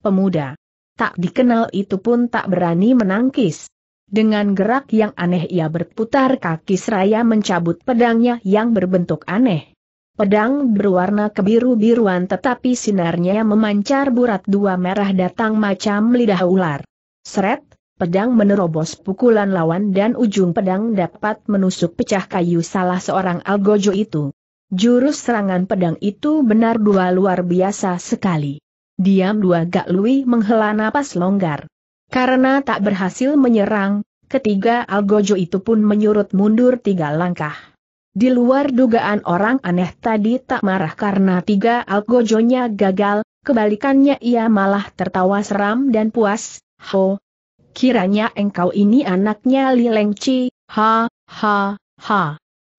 Pemuda. Tak dikenal itu pun tak berani menangkis. Dengan gerak yang aneh ia berputar kaki seraya mencabut pedangnya yang berbentuk aneh. Pedang berwarna kebiru-biruan tetapi sinarnya memancar burat dua merah datang macam lidah ular. Seret, pedang menerobos pukulan lawan dan ujung pedang dapat menusuk pecah kayu salah seorang algojo itu. Jurus serangan pedang itu benar dua luar biasa sekali. Diam dua Gak Lui menghela napas longgar. Karena tak berhasil menyerang, ketiga algojo itu pun menyurut mundur tiga langkah. Di luar dugaan orang aneh tadi tak marah karena tiga algojonya gagal, kebalikannya ia malah tertawa seram dan puas, ho, kiranya engkau ini anaknya Li Lengci, ha, ha, ha.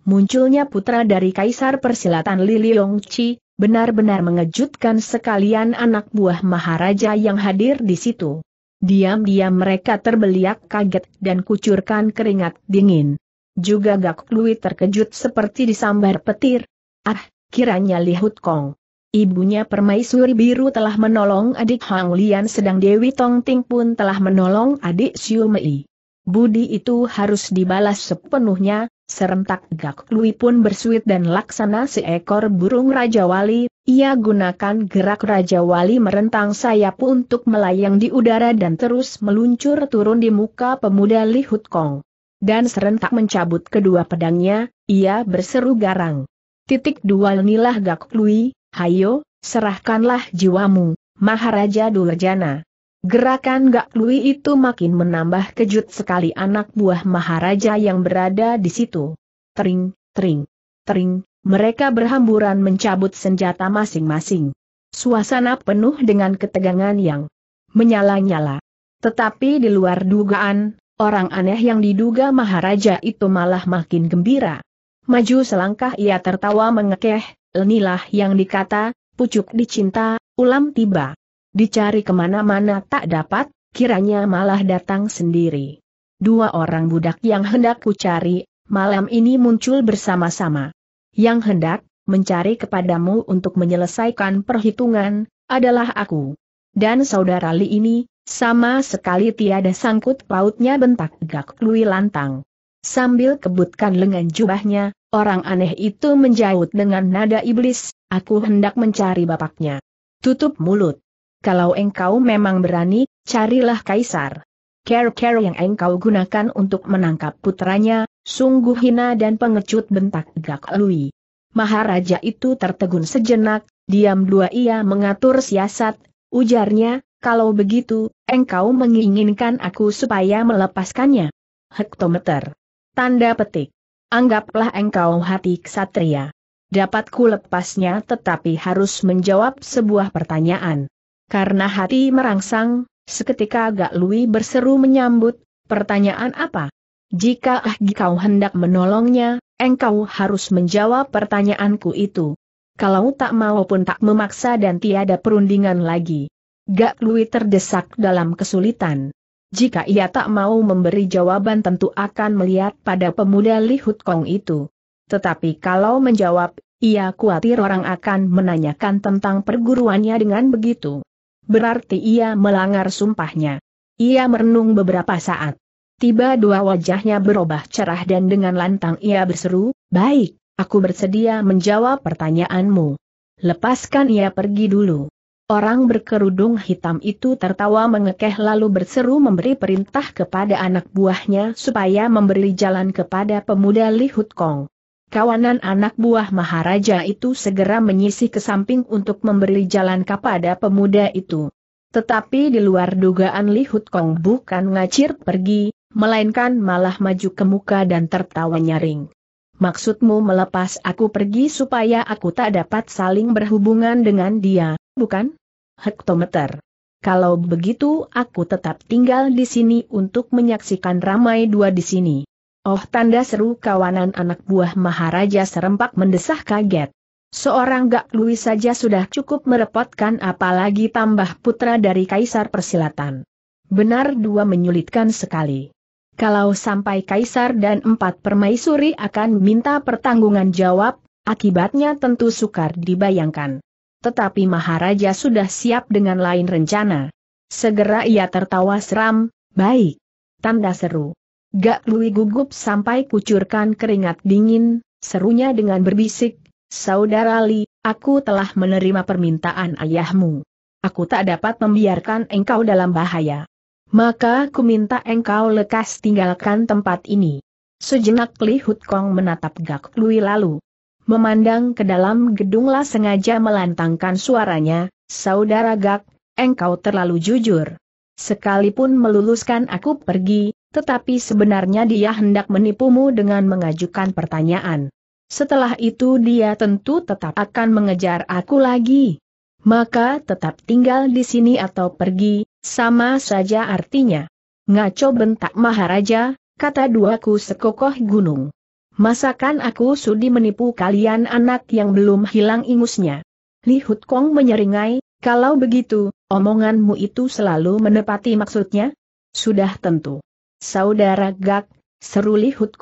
Munculnya putra dari Kaisar Persilatan Li Liongci, benar-benar mengejutkan sekalian anak buah Maharaja yang hadir di situ. Diam-diam mereka terbeliak kaget dan kucurkan keringat dingin. Juga Gak Lui terkejut seperti disambar petir. Ah, kiranya Li Hut Kong. Ibunya permaisuri biru telah menolong adik Hang Lian sedang Dewi Tong Ting pun telah menolong adik Siu Mei. Budi itu harus dibalas sepenuhnya, serentak Gak Lui pun bersuit dan laksana seekor burung Raja Wali, ia gunakan gerak Raja Wali merentang sayap untuk melayang di udara dan terus meluncur turun di muka pemuda Li Hut Kong. Dan serentak mencabut kedua pedangnya, ia berseru garang. Titik dua nilah Gak Lui, Hayo, serahkanlah jiwamu, Maharaja Durjana. Gerakan Gak Lui itu makin menambah kejut sekali anak buah Maharaja yang berada di situ. Tering, tering, tering, mereka berhamburan mencabut senjata masing-masing. Suasana penuh dengan ketegangan yang menyala-nyala. Tetapi di luar dugaan, orang aneh yang diduga Maharaja itu malah makin gembira. Maju selangkah ia tertawa mengekeh, lenilah yang dikata, pucuk dicinta, ulam tiba. Dicari ke mana-mana tak dapat, kiranya malah datang sendiri. Dua orang budak yang hendak kucari, malam ini muncul bersama-sama. Yang hendak, mencari kepadamu untuk menyelesaikan perhitungan, adalah aku. Dan saudara Li ini, sama sekali tiada sangkut pautnya bentak Gak Lui lantang. Sambil kebutkan lengan jubahnya, orang aneh itu menjauh dengan nada iblis, aku hendak mencari bapaknya. Tutup mulut. Kalau engkau memang berani, carilah kaisar. Care-care yang engkau gunakan untuk menangkap putranya, sungguh hina dan pengecut bentak Gak Lui. Maharaja itu tertegun sejenak, diam dua ia mengatur siasat, ujarnya, kalau begitu, engkau menginginkan aku supaya melepaskannya. Hektometer. Tanda petik. Anggaplah engkau hati ksatria. Dapat ku lepasnya tetapi harus menjawab sebuah pertanyaan. Karena hati merangsang, seketika agak Lui berseru menyambut, pertanyaan apa? Jika ah kau hendak menolongnya, engkau harus menjawab pertanyaanku itu. Kalau tak mau pun tak memaksa dan tiada perundingan lagi. Gak Lui terdesak dalam kesulitan. Jika ia tak mau memberi jawaban tentu akan melihat pada pemuda Li Hut Kong itu. Tetapi kalau menjawab, ia khawatir orang akan menanyakan tentang perguruannya dengan begitu berarti ia melanggar sumpahnya. Ia merenung beberapa saat. Tiba dua wajahnya berubah cerah dan dengan lantang ia berseru, baik, aku bersedia menjawab pertanyaanmu. Lepaskan ia pergi dulu. Orang berkerudung hitam itu tertawa mengekeh lalu berseru memberi perintah kepada anak buahnya supaya memberi jalan kepada pemuda Li Hut Kong. Kawanan anak buah Maharaja itu segera menyisih ke samping untuk memberi jalan kepada pemuda itu. Tetapi di luar dugaan Li Hut Kong bukan ngacir pergi, melainkan malah maju ke muka dan tertawa nyaring. Maksudmu melepas aku pergi supaya aku tak dapat saling berhubungan dengan dia, bukan? Hektometer. Kalau begitu aku tetap tinggal di sini untuk menyaksikan ramai dua di sini. Oh tanda seru kawanan anak buah Maharaja serempak mendesah kaget. Seorang Gak Lui saja sudah cukup merepotkan apalagi tambah putra dari Kaisar Persilatan. Benar dua menyulitkan sekali. Kalau sampai Kaisar dan empat permaisuri akan minta pertanggungan jawab, akibatnya tentu sukar dibayangkan. Tetapi Maharaja sudah siap dengan lain rencana. Segera ia tertawa seram, baik. Tanda seru. Gak Lui gugup sampai kucurkan keringat dingin, serunya dengan berbisik, Saudara Li, aku telah menerima permintaan ayahmu. Aku tak dapat membiarkan engkau dalam bahaya. Maka ku minta engkau lekas tinggalkan tempat ini. Sejenak Li Hut Kong menatap Gak Lui lalu. Memandang ke dalam gedung lah sengaja melantangkan suaranya, Saudara Gak, engkau terlalu jujur. Sekalipun meluluskan aku pergi, tetapi sebenarnya dia hendak menipumu dengan mengajukan pertanyaan. Setelah itu dia tentu tetap akan mengejar aku lagi. Maka tetap tinggal di sini atau pergi, sama saja artinya. Ngaco bentak Maharaja, kata duaku sekokoh gunung. Masakan aku sudi menipu kalian anak yang belum hilang ingusnya. Li Hut Kong menyeringai, kalau begitu, omonganmu itu selalu menepati maksudnya? Sudah tentu. Saudara Gak, seru Li Hut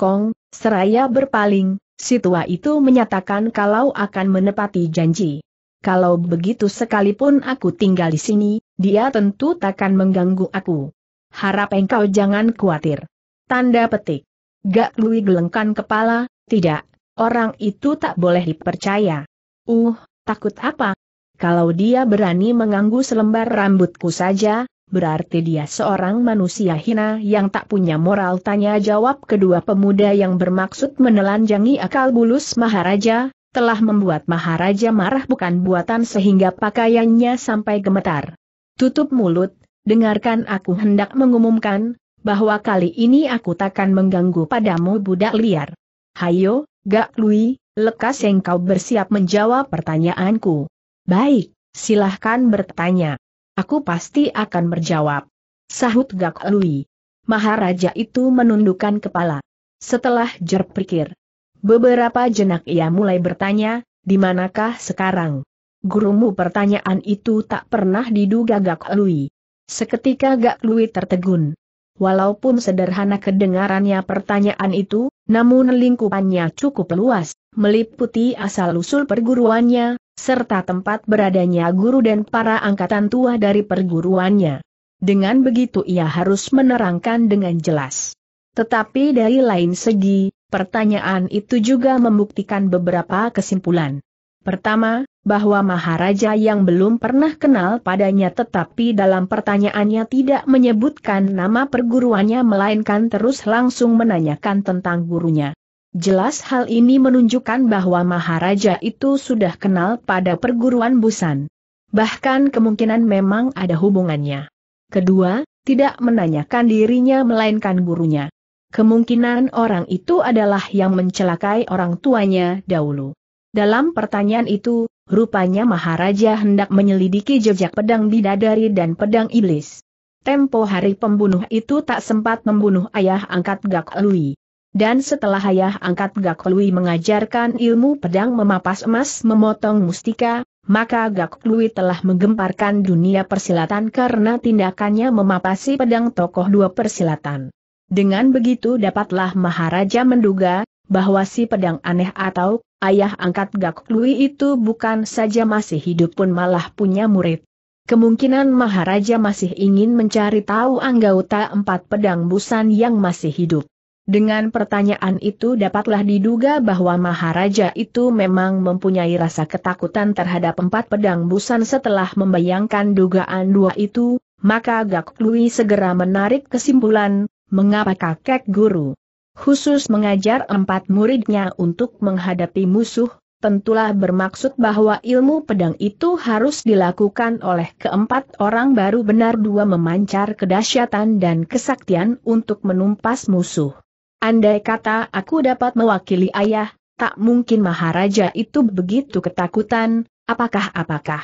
seraya berpaling, si tua itu menyatakan kalau akan menepati janji. Kalau begitu sekalipun aku tinggal di sini, dia tentu takkan mengganggu aku. Harap engkau jangan khawatir. Tanda petik. Gak Lui gelengkan kepala, tidak, orang itu tak boleh dipercaya. Uh, takut apa? Kalau dia berani mengganggu selembar rambutku saja, berarti dia seorang manusia hina yang tak punya moral tanya jawab kedua pemuda yang bermaksud menelanjangi akal bulus Maharaja, telah membuat Maharaja marah bukan buatan sehingga pakaiannya sampai gemetar. Tutup mulut, dengarkan aku hendak mengumumkan, bahwa kali ini aku takkan mengganggu padamu budak liar. Hayo, Gak Lui, lekas engkau bersiap menjawab pertanyaanku. Baik, silahkan bertanya. Aku pasti akan berjawab. Sahut Gak Lui. Maharaja itu menundukkan kepala. Setelah jerpikir. Beberapa jenak ia mulai bertanya, di manakah sekarang? Gurumu pertanyaan itu tak pernah diduga Gak Lui. Seketika Gak Lui tertegun. Walaupun sederhana kedengarannya pertanyaan itu, namun lingkupannya cukup luas, meliputi asal-usul perguruannya, serta tempat beradanya guru dan para angkatan tua dari perguruannya. Dengan begitu ia harus menerangkan dengan jelas. Tetapi dari lain segi, pertanyaan itu juga membuktikan beberapa kesimpulan. Pertama, bahwa Maharaja yang belum pernah kenal padanya tetapi dalam pertanyaannya tidak menyebutkan nama perguruannya melainkan terus langsung menanyakan tentang gurunya. Jelas hal ini menunjukkan bahwa Maharaja itu sudah kenal pada perguruan Busan. Bahkan kemungkinan memang ada hubungannya. Kedua, tidak menanyakan dirinya melainkan gurunya. Kemungkinan orang itu adalah yang mencelakai orang tuanya dahulu. Dalam pertanyaan itu, rupanya Maharaja hendak menyelidiki jejak pedang bidadari dan pedang iblis. Tempo hari pembunuh itu tak sempat membunuh ayah angkat Gak Lui. Dan setelah ayah angkat Gak Lui mengajarkan ilmu pedang memapas emas memotong mustika, maka Gak Lui telah menggemparkan dunia persilatan karena tindakannya memapasi pedang tokoh dua persilatan. Dengan begitu dapatlah Maharaja menduga, bahwa si pedang aneh atau ayah angkat Gak Lui itu bukan saja masih hidup pun malah punya murid. Kemungkinan Maharaja masih ingin mencari tahu anggota empat pedang busan yang masih hidup. Dengan pertanyaan itu dapatlah diduga bahwa Maharaja itu memang mempunyai rasa ketakutan terhadap empat pedang busan setelah membayangkan dugaan dua itu, maka Gak Lui segera menarik kesimpulan, mengapa kakek guru khusus mengajar empat muridnya untuk menghadapi musuh, tentulah bermaksud bahwa ilmu pedang itu harus dilakukan oleh keempat orang baru benar dua memancar kedahsyatan dan kesaktian untuk menumpas musuh. Andai kata aku dapat mewakili ayah, tak mungkin Maharaja itu begitu ketakutan, apakah-apakah.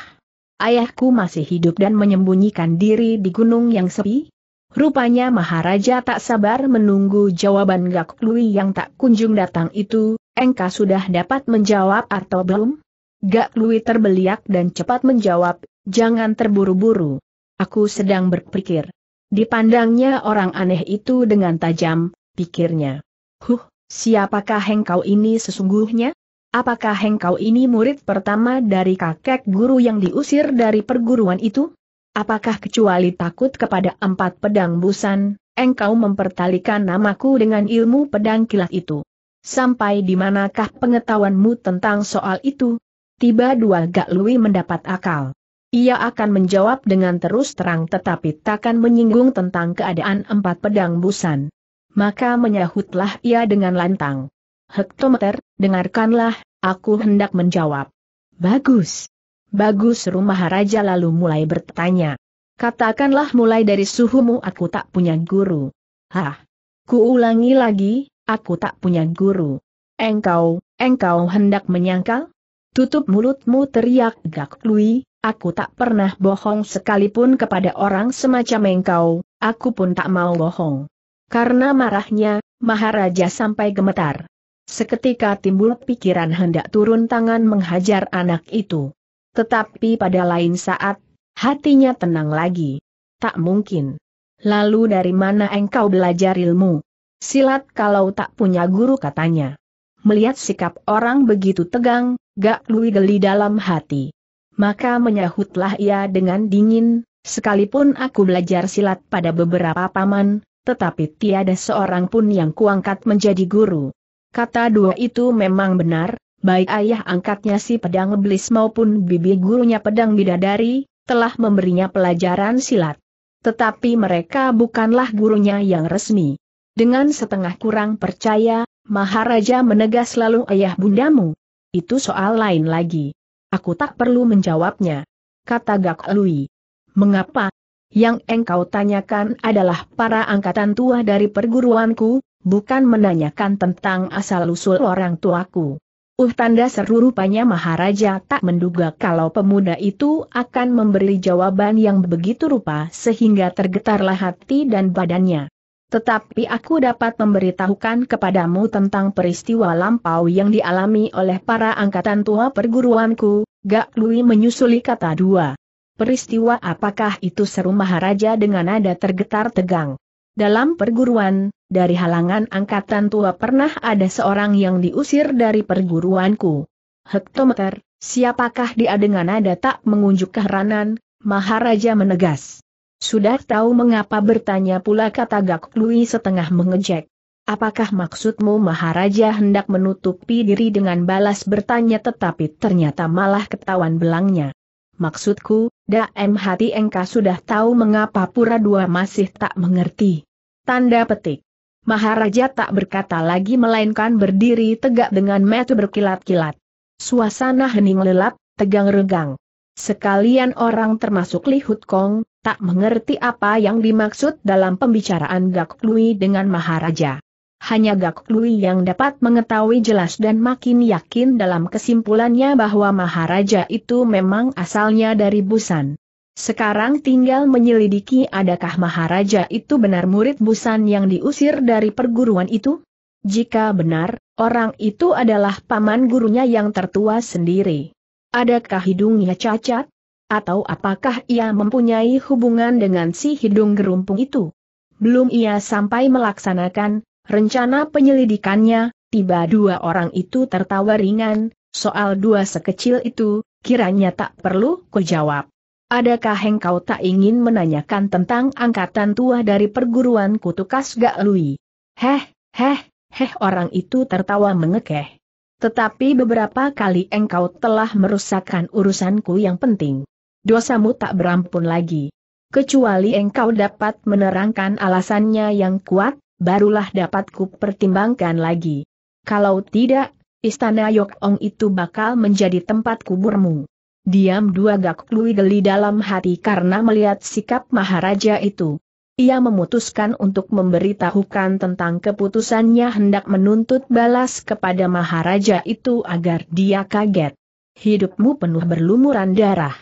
Ayahku masih hidup dan menyembunyikan diri di gunung yang sepi? Rupanya Maharaja tak sabar menunggu jawaban Gak Lui yang tak kunjung datang itu, engkau sudah dapat menjawab atau belum? Gak Lui terbeliak dan cepat menjawab, jangan terburu-buru. Aku sedang berpikir. Dipandangnya orang aneh itu dengan tajam, pikirnya. Huh, siapakah engkau ini sesungguhnya? Apakah engkau ini murid pertama dari kakek guru yang diusir dari perguruan itu? Apakah kecuali takut kepada empat pedang busan, engkau mempertalikan namaku dengan ilmu pedang kilat itu? Sampai di manakah pengetahuanmu tentang soal itu? Tiba dua Gak Lui mendapat akal. Ia akan menjawab dengan terus terang tetapi takkan menyinggung tentang keadaan empat pedang busan. Maka menyahutlah ia dengan lantang. Hektometer, dengarkanlah, aku hendak menjawab. Bagus. Bagus rumah raja lalu mulai bertanya. Katakanlah mulai dari suhumu aku tak punya guru. Hah? Kuulangi lagi, aku tak punya guru. Engkau, engkau hendak menyangkal? Tutup mulutmu teriak Gak Lui, aku tak pernah bohong sekalipun kepada orang semacam engkau, aku pun tak mau bohong. Karena marahnya, Maharaja sampai gemetar. Seketika timbul pikiran hendak turun tangan menghajar anak itu. Tetapi pada lain saat, hatinya tenang lagi. Tak mungkin. Lalu dari mana engkau belajar ilmu? Silat kalau tak punya guru katanya. Melihat sikap orang begitu tegang, gak lui geli dalam hati. Maka menyahutlah ia dengan dingin, sekalipun aku belajar silat pada beberapa paman, tetapi tiada seorang pun yang kuangkat menjadi guru. Kata dua itu memang benar, baik ayah angkatnya si pedang iblis maupun bibi gurunya pedang bidadari, telah memberinya pelajaran silat. Tetapi mereka bukanlah gurunya yang resmi. Dengan setengah kurang percaya, Maharaja menegas lalu ayah bundamu. Itu soal lain lagi. Aku tak perlu menjawabnya. Kata Gak Lui. Mengapa? Yang engkau tanyakan adalah para angkatan tua dari perguruanku, bukan menanyakan tentang asal-usul orang tuaku. Uh tanda seru rupanya Maharaja tak menduga kalau pemuda itu akan memberi jawaban yang begitu rupa sehingga tergetarlah hati dan badannya. Tetapi aku dapat memberitahukan kepadamu tentang peristiwa lampau yang dialami oleh para angkatan tua perguruanku, Gak Lui menyusuli kata dua. Peristiwa apakah itu seru Maharaja dengan nada tergetar tegang. Dalam perguruan, dari halangan angkatan tua pernah ada seorang yang diusir dari perguruanku. Hektometer, siapakah dia dengan nada tak mengunjuk keheranan, Maharaja menegas. Sudah tahu mengapa bertanya pula kata Gak Lui setengah mengejek. Apakah maksudmu Maharaja hendak menutupi diri dengan balas bertanya tetapi ternyata malah ketahuan belangnya. Maksudku, daem hati engkau sudah tahu mengapa pura dua masih tak mengerti. Tanda petik. Maharaja tak berkata lagi melainkan berdiri tegak dengan mata berkilat-kilat. Suasana hening lelap, tegang regang. Sekalian orang termasuk Li Hut Kong, tak mengerti apa yang dimaksud dalam pembicaraan Gak Lui dengan Maharaja. Hanya Gak Lui yang dapat mengetahui jelas dan makin yakin dalam kesimpulannya bahwa Maharaja itu memang asalnya dari Busan. Sekarang tinggal menyelidiki adakah Maharaja itu benar murid Busan yang diusir dari perguruan itu? Jika benar, orang itu adalah paman gurunya yang tertua sendiri. Adakah hidungnya cacat? Atau apakah ia mempunyai hubungan dengan si hidung gerumpung itu? Belum ia sampai melaksanakan rencana penyelidikannya, tiba dua orang itu tertawa ringan, soal dua sekecil itu, kiranya tak perlu kujawab. Adakah engkau tak ingin menanyakan tentang angkatan tua dari perguruan kutukas Gak Lui? Heh, heh, heh orang itu tertawa mengekeh. Tetapi beberapa kali engkau telah merusakkan urusanku yang penting. Dosamu tak berampun lagi. Kecuali engkau dapat menerangkan alasannya yang kuat, barulah dapat ku pertimbangkan lagi. Kalau tidak, istana Yok Ong itu bakal menjadi tempat kuburmu. Diam dua Gak Lui geli dalam hati karena melihat sikap Maharaja itu. Ia memutuskan untuk memberitahukan tentang keputusannya hendak menuntut balas kepada Maharaja itu agar dia kaget. Hidupmu penuh berlumuran darah.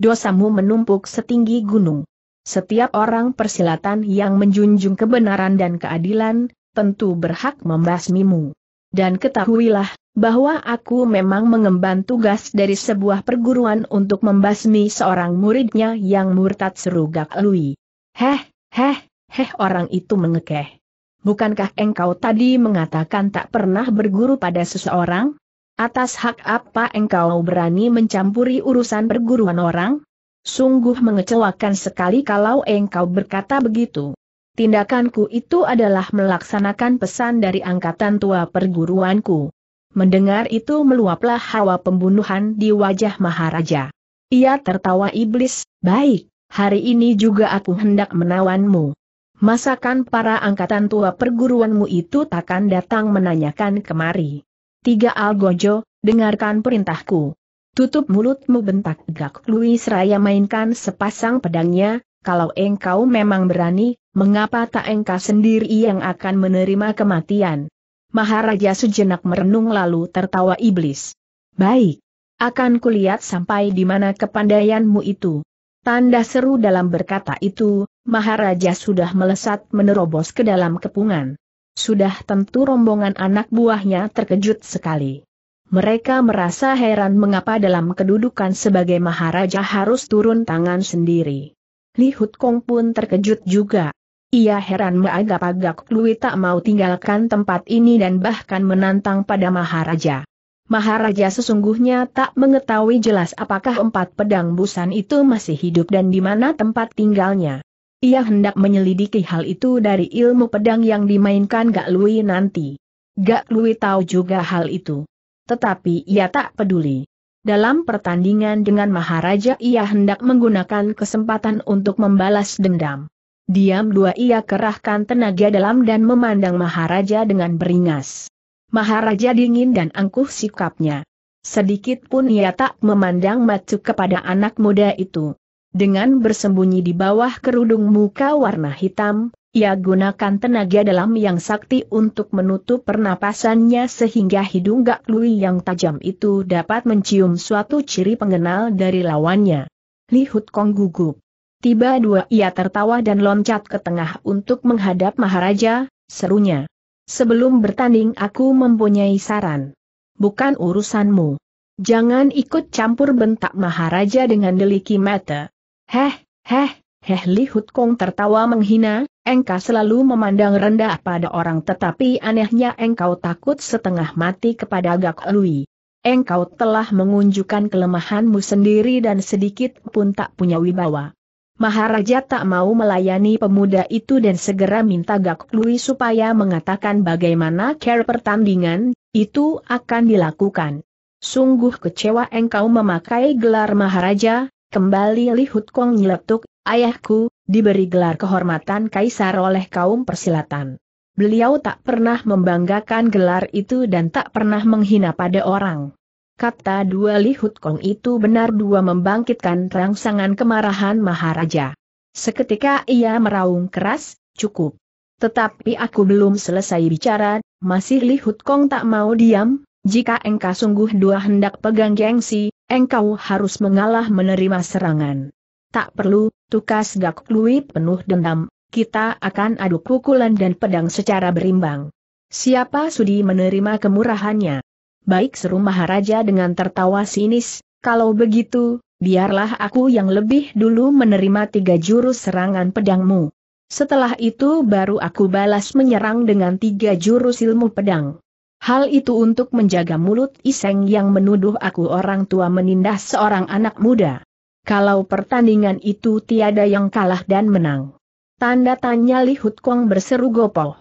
Dosamu menumpuk setinggi gunung. Setiap orang persilatan yang menjunjung kebenaran dan keadilan, tentu berhak membasmimu. Dan ketahuilah, bahwa aku memang mengemban tugas dari sebuah perguruan untuk membasmi seorang muridnya yang murtad seru Gak Lui. Heh, heh, heh orang itu mengekeh. Bukankah engkau tadi mengatakan tak pernah berguru pada seseorang? Atas hak apa engkau berani mencampuri urusan perguruan orang? Sungguh mengecewakan sekali kalau engkau berkata begitu. Tindakanku itu adalah melaksanakan pesan dari angkatan tua perguruanku. Mendengar itu meluaplah hawa pembunuhan di wajah Maharaja. Ia tertawa iblis, baik, hari ini juga aku hendak menawanmu. Masakan para angkatan tua perguruanmu itu takkan datang menanyakan kemari. Tiga Algojo, dengarkan perintahku. Tutup mulutmu bentak Gak Lui seraya mainkan sepasang pedangnya, kalau engkau memang berani, mengapa tak engkau sendiri yang akan menerima kematian? Maharaja sejenak merenung lalu tertawa iblis. Baik. Akan kulihat sampai di mana kepandaianmu itu. Tanda seru dalam berkata itu, Maharaja sudah melesat menerobos ke dalam kepungan. Sudah tentu rombongan anak buahnya terkejut sekali. Mereka merasa heran mengapa dalam kedudukan sebagai Maharaja harus turun tangan sendiri. Li Hut Kong pun terkejut juga. Ia heran mengagap-agap Lui tak mau tinggalkan tempat ini dan bahkan menantang pada Maharaja. Maharaja sesungguhnya tak mengetahui jelas apakah empat pedang busan itu masih hidup dan di mana tempat tinggalnya. Ia hendak menyelidiki hal itu dari ilmu pedang yang dimainkan Gak Lui nanti. Gak Lui tahu juga hal itu. Tetapi ia tak peduli. Dalam pertandingan dengan Maharaja ia hendak menggunakan kesempatan untuk membalas dendam. Diam dua ia kerahkan tenaga dalam dan memandang Maharaja dengan beringas. Maharaja dingin dan angkuh sikapnya. Sedikit pun ia tak memandang matu kepada anak muda itu. Dengan bersembunyi di bawah kerudung muka warna hitam, Ia gunakan tenaga dalam yang sakti untuk menutup pernapasannya sehingga hidung Gak Lui yang tajam itu dapat mencium suatu ciri pengenal dari lawannya. Li Hut Kong gugup. Tiba dua ia tertawa dan loncat ke tengah untuk menghadap Maharaja, serunya. Sebelum bertanding aku mempunyai saran. Bukan urusanmu. Jangan ikut campur bentak Maharaja dengan deliki mata. Heh, heh, heh Li Hut Kong tertawa menghina, engkau selalu memandang rendah pada orang tetapi anehnya engkau takut setengah mati kepada Gak Lui. Engkau telah mengunjukkan kelemahanmu sendiri dan sedikit pun tak punya wibawa. Maharaja tak mau melayani pemuda itu dan segera minta Gak Lui supaya mengatakan bagaimana care pertandingan, itu akan dilakukan. Sungguh kecewa engkau memakai gelar Maharaja, kembali Lihut Kong nyeletuk, ayahku, diberi gelar kehormatan kaisar oleh kaum persilatan. Beliau tak pernah membanggakan gelar itu dan tak pernah menghina pada orang. Kata dua lihut kong itu benar dua membangkitkan rangsangan kemarahan Maharaja. Seketika ia meraung keras, cukup. Tetapi aku belum selesai bicara, masih lihut kong tak mau diam, jika engkau sungguh dua hendak pegang gengsi, engkau harus mengalah menerima serangan. Tak perlu, tukas Gak Lui penuh dendam, kita akan adu pukulan dan pedang secara berimbang. Siapa sudi menerima kemurahannya? Baik seru Maharaja dengan tertawa sinis, kalau begitu, biarlah aku yang lebih dulu menerima tiga jurus serangan pedangmu. Setelah itu baru aku balas menyerang dengan tiga jurus ilmu pedang. Hal itu untuk menjaga mulut Iseng yang menuduh aku orang tua menindas seorang anak muda kalau pertandingan itu tiada yang kalah dan menang. Tanda tanya Li Hut Kong berseru gopoh.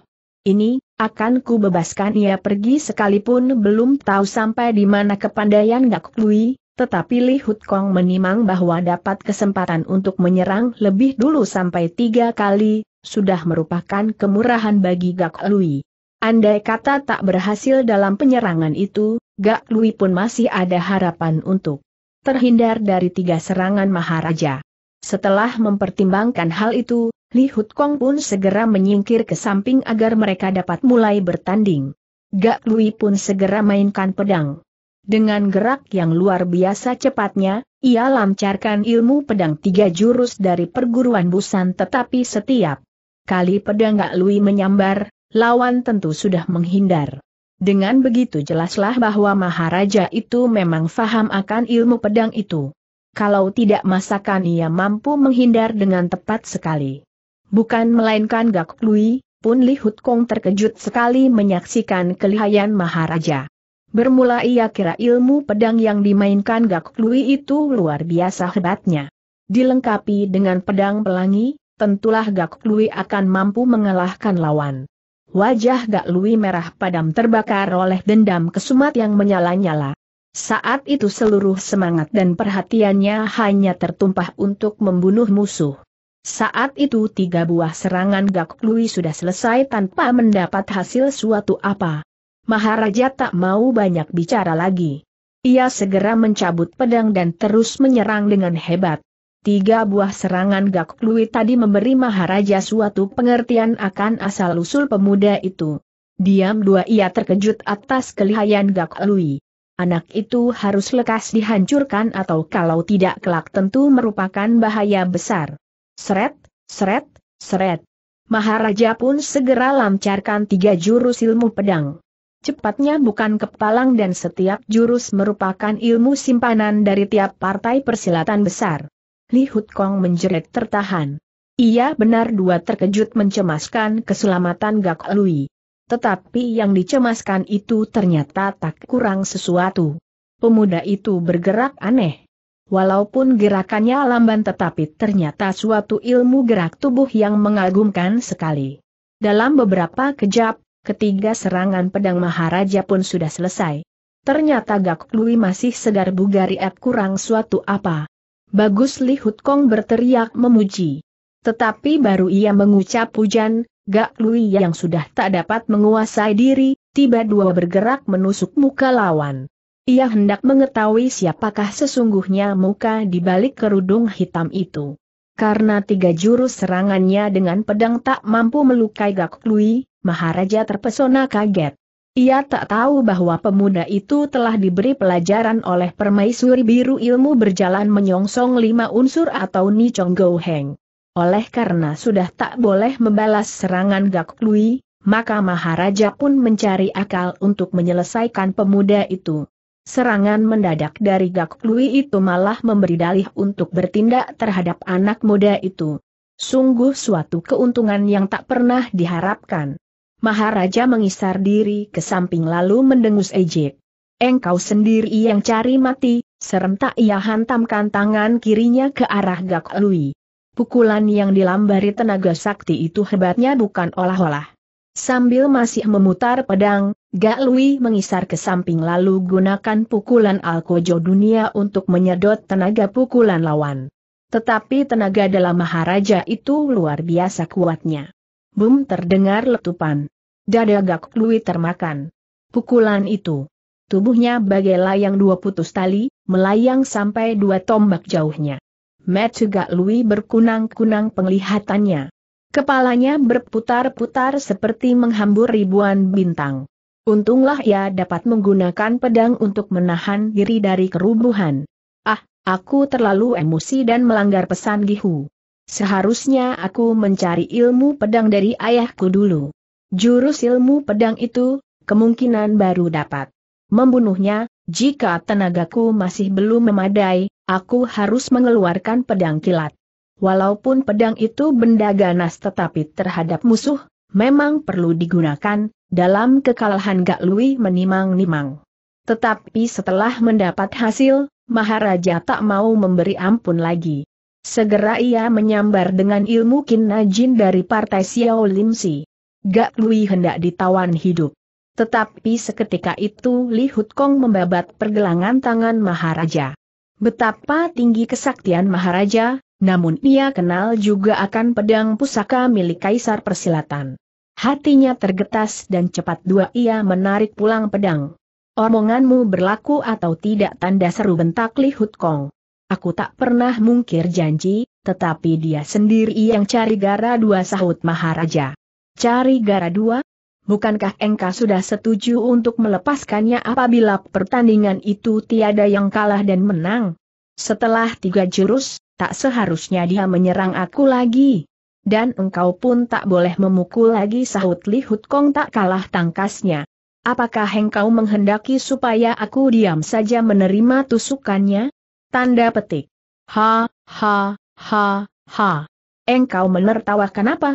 Ini, akan ku bebaskan ia pergi sekalipun belum tahu sampai di mana kepandaian Gak Lui, tetapi Li Hut Kong menimang bahwa dapat kesempatan untuk menyerang lebih dulu sampai tiga kali, sudah merupakan kemurahan bagi Gak Lui. Andai kata tak berhasil dalam penyerangan itu, Gak Lui pun masih ada harapan untuk terhindar dari tiga serangan Maharaja. Setelah mempertimbangkan hal itu, Li Hut Kong pun segera menyingkir ke samping agar mereka dapat mulai bertanding. Gak Lui pun segera mainkan pedang. Dengan gerak yang luar biasa cepatnya, ia lancarkan ilmu pedang tiga jurus dari perguruan busan tetapi setiap kali pedang Gak Lui menyambar, lawan tentu sudah menghindar. Dengan begitu jelaslah bahwa Maharaja itu memang faham akan ilmu pedang itu. Kalau tidak masakan ia mampu menghindar dengan tepat sekali. Bukan melainkan Gak Lui, pun Li Hut Kong terkejut sekali menyaksikan kelihayan Maharaja. Bermula ia kira ilmu pedang yang dimainkan Gak Lui itu luar biasa hebatnya. Dilengkapi dengan pedang pelangi, tentulah Gak Lui akan mampu mengalahkan lawan. Wajah Gak Lui merah padam terbakar oleh dendam kesumat yang menyala-nyala. Saat itu seluruh semangat dan perhatiannya hanya tertumpah untuk membunuh musuh. Saat itu tiga buah serangan Gak Lui sudah selesai tanpa mendapat hasil suatu apa. Maharaja tak mau banyak bicara lagi. Ia segera mencabut pedang dan terus menyerang dengan hebat. Tiga buah serangan Gak Lui tadi memberi Maharaja suatu pengertian akan asal-usul pemuda itu. Diam dua ia terkejut atas kelihayan Gak Lui. Anak itu harus lekas dihancurkan atau kalau tidak kelak tentu merupakan bahaya besar. Seret, seret, seret. Maharaja pun segera lancarkan tiga jurus ilmu pedang. Cepatnya bukan kepalang dan setiap jurus merupakan ilmu simpanan dari tiap partai persilatan besar. Li Hut Kong menjerit tertahan. Ia benar dua terkejut mencemaskan keselamatan Gak Lui. Tetapi yang dicemaskan itu ternyata tak kurang sesuatu. Pemuda itu bergerak aneh. Walaupun gerakannya lamban tetapi ternyata suatu ilmu gerak tubuh yang mengagumkan sekali. Dalam beberapa kejap, ketiga serangan pedang Maharaja pun sudah selesai. Ternyata Gak Lui masih segar bugari kurang suatu apa. Bagus Li Hut Kong berteriak memuji. Tetapi baru ia mengucap pujan, Gak Lui yang sudah tak dapat menguasai diri, tiba dua bergerak menusuk muka lawan. Ia hendak mengetahui siapakah sesungguhnya muka di balik kerudung hitam itu. Karena tiga jurus serangannya dengan pedang tak mampu melukai Gak Lui, Maharaja terpesona kaget. Ia tak tahu bahwa pemuda itu telah diberi pelajaran oleh permaisuri biru ilmu berjalan menyongsong lima unsur atau Ni Chong Go Heng. Oleh karena sudah tak boleh membalas serangan Gak Lui, maka Maharaja pun mencari akal untuk menyelesaikan pemuda itu. Serangan mendadak dari Gak Lui itu malah memberi dalih untuk bertindak terhadap anak muda itu. Sungguh suatu keuntungan yang tak pernah diharapkan. Maharaja mengisar diri ke samping lalu mendengus ejek. Engkau sendiri yang cari mati, serentak ia hantamkan tangan kirinya ke arah Gak Lui. Pukulan yang dilambari tenaga sakti itu hebatnya bukan olah-olah. Sambil masih memutar pedang, Gak Lui mengisar ke samping lalu gunakan pukulan Alkojo dunia untuk menyedot tenaga pukulan lawan. Tetapi tenaga dalam Maharaja itu luar biasa kuatnya. Bum terdengar letupan. Dada Gak Lui termakan. Pukulan itu. Tubuhnya bagai layang dua putus tali, melayang sampai dua tombak jauhnya. Matthew Lui berkunang-kunang penglihatannya. Kepalanya berputar-putar seperti menghambur ribuan bintang. Untunglah ia dapat menggunakan pedang untuk menahan diri dari kerubuhan. Ah, aku terlalu emosi dan melanggar pesan Gihu. Seharusnya aku mencari ilmu pedang dari ayahku dulu. Jurus ilmu pedang itu, kemungkinan baru dapat membunuhnya, jika tenagaku masih belum memadai, aku harus mengeluarkan pedang kilat. Walaupun pedang itu benda ganas tetapi terhadap musuh, memang perlu digunakan, dalam kekalahan Gak Lui menimang-nimang. Tetapi setelah mendapat hasil, Maharaja tak mau memberi ampun lagi. Segera ia menyambar dengan ilmu Kin Najin dari partai Xiao Lim Si. Gak Lui hendak ditawan hidup. Tetapi seketika itu Li Hut Kong membabat pergelangan tangan Maharaja. Betapa tinggi kesaktian Maharaja, namun ia kenal juga akan pedang pusaka milik Kaisar Persilatan. Hatinya tergetas dan cepat dua ia menarik pulang pedang. Omonganmu berlaku atau tidak tanda seru bentak Li Hut Kong. Aku tak pernah mungkir janji, tetapi dia sendiri yang cari gara dua sahut Maharaja. Cari gara dua? Bukankah engkau sudah setuju untuk melepaskannya apabila pertandingan itu tiada yang kalah dan menang? Setelah tiga jurus, tak seharusnya dia menyerang aku lagi. Dan engkau pun tak boleh memukul lagi sahut Li Hut Kong tak kalah tangkasnya. Apakah engkau menghendaki supaya aku diam saja menerima tusukannya? Tanda petik. Ha, ha, ha, ha. Engkau menertawakan apa?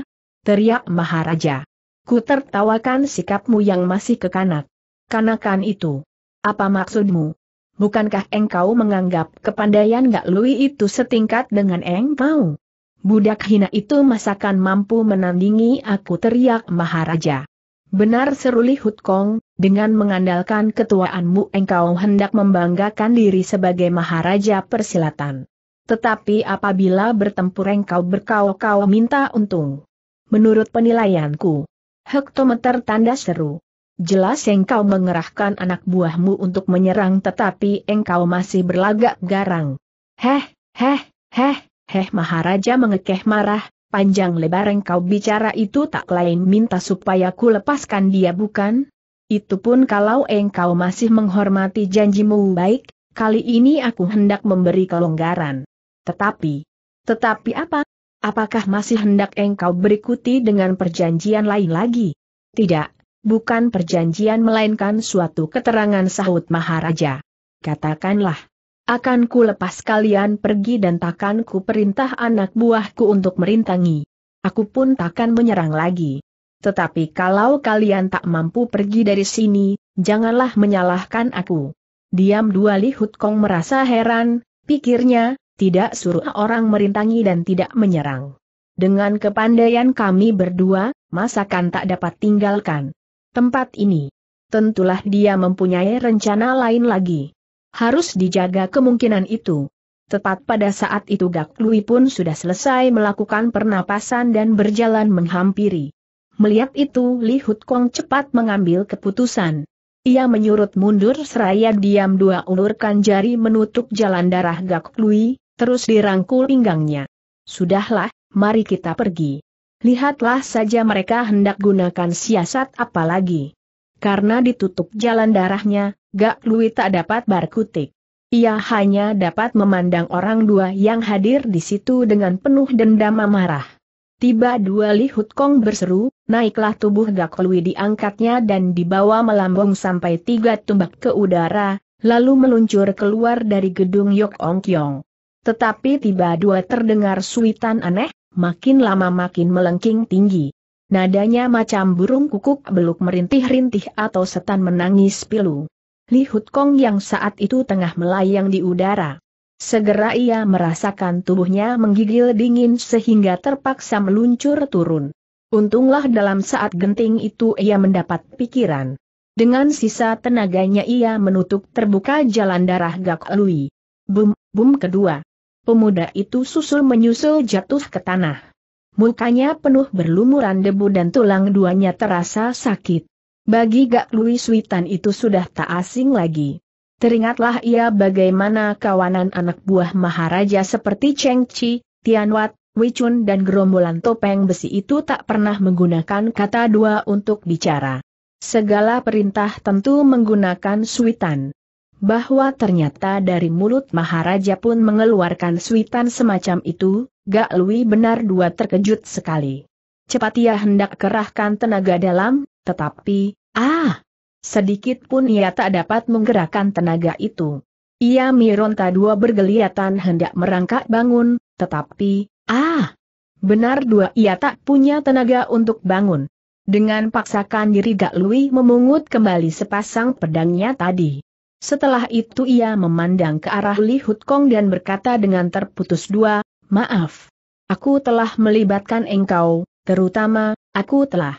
teriak Maharaja. Ku tertawakan sikapmu yang masih kekanak. Kanakan itu. Apa maksudmu? Bukankah engkau menganggap kepandaian Gak Lui itu setingkat dengan engkau? Budak hina itu masakan mampu menandingi aku teriak Maharaja. Benar seru Li Hut Kong, dengan mengandalkan ketuaanmu engkau hendak membanggakan diri sebagai Maharaja persilatan. Tetapi apabila bertempur engkau berkau-kau minta untung. Menurut penilaianku, hektometer tanda seru. Jelas engkau mengerahkan anak buahmu untuk menyerang tetapi engkau masih berlagak garang. Heh, heh, heh, heh Maharaja mengekeh marah, panjang lebar engkau bicara itu tak lain minta supaya ku lepaskan dia bukan? Itu pun kalau engkau masih menghormati janjimu baik, kali ini aku hendak memberi kelonggaran. Tetapi, tetapi apa? Apakah masih hendak engkau berikuti dengan perjanjian lain lagi? Tidak, bukan perjanjian melainkan suatu keterangan sahut Maharaja. Katakanlah, akan ku lepas kalian pergi dan takkan ku perintah anak buahku untuk merintangi. Aku pun takkan menyerang lagi. Tetapi kalau kalian tak mampu pergi dari sini, janganlah menyalahkan aku. Diam dua Lihut Kong merasa heran, pikirnya, tidak suruh orang merintangi dan tidak menyerang. Dengan kepandaian kami berdua, masakan tak dapat tinggalkan tempat ini. Tentulah dia mempunyai rencana lain lagi. Harus dijaga kemungkinan itu. Tepat pada saat itu Gak Lui pun sudah selesai melakukan pernapasan dan berjalan menghampiri. Melihat itu Li Hut Kong cepat mengambil keputusan. Ia menyurut mundur seraya diam dua ulurkan jari menutup jalan darah Gak Lui, terus dirangkul pinggangnya. Sudahlah, mari kita pergi. Lihatlah saja mereka hendak gunakan siasat apa lagi. Karena ditutup jalan darahnya, Gak Lui tak dapat berkutik. Ia hanya dapat memandang orang dua yang hadir di situ dengan penuh dendam amarah. Tiba dua Li Hut Kong berseru, naiklah tubuh Gak Lui diangkatnya dan dibawa melambung sampai tiga tumbak ke udara, lalu meluncur keluar dari gedung Yok Ong Kyong. Tetapi tiba dua terdengar suitan aneh, makin lama makin melengking tinggi. Nadanya macam burung kukuk beluk merintih-rintih atau setan menangis pilu. Li Hut Kong yang saat itu tengah melayang di udara. Segera ia merasakan tubuhnya menggigil dingin sehingga terpaksa meluncur turun. Untunglah dalam saat genting itu ia mendapat pikiran. Dengan sisa tenaganya ia menutup terbuka jalan darah Gak Lui. Bum, bum kedua pemuda itu susul menyusul jatuh ke tanah. Mukanya penuh berlumuran debu dan tulang duanya terasa sakit. Bagi Gak Lui Suitan itu sudah tak asing lagi. Teringatlah ia bagaimana kawanan anak buah Maharaja seperti Cheng Chi, Tian Wat, Wei Chun dan gerombolan topeng besi itu tak pernah menggunakan kata dua untuk bicara. Segala perintah tentu menggunakan suitan bahwa ternyata dari mulut Maharaja pun mengeluarkan suitan semacam itu, Gak Lui benar dua terkejut sekali. Cepat ia hendak kerahkan tenaga dalam, tetapi, ah, sedikit pun ia tak dapat menggerakkan tenaga itu. Ia mironta dua bergeliatan hendak merangkak bangun, tetapi, ah, benar dua ia tak punya tenaga untuk bangun. Dengan paksakan diri Gak Lui memungut kembali sepasang pedangnya tadi. Setelah itu ia memandang ke arah Li Hut Kong dan berkata dengan terputus dua, maaf. Aku telah melibatkan engkau, terutama, aku telah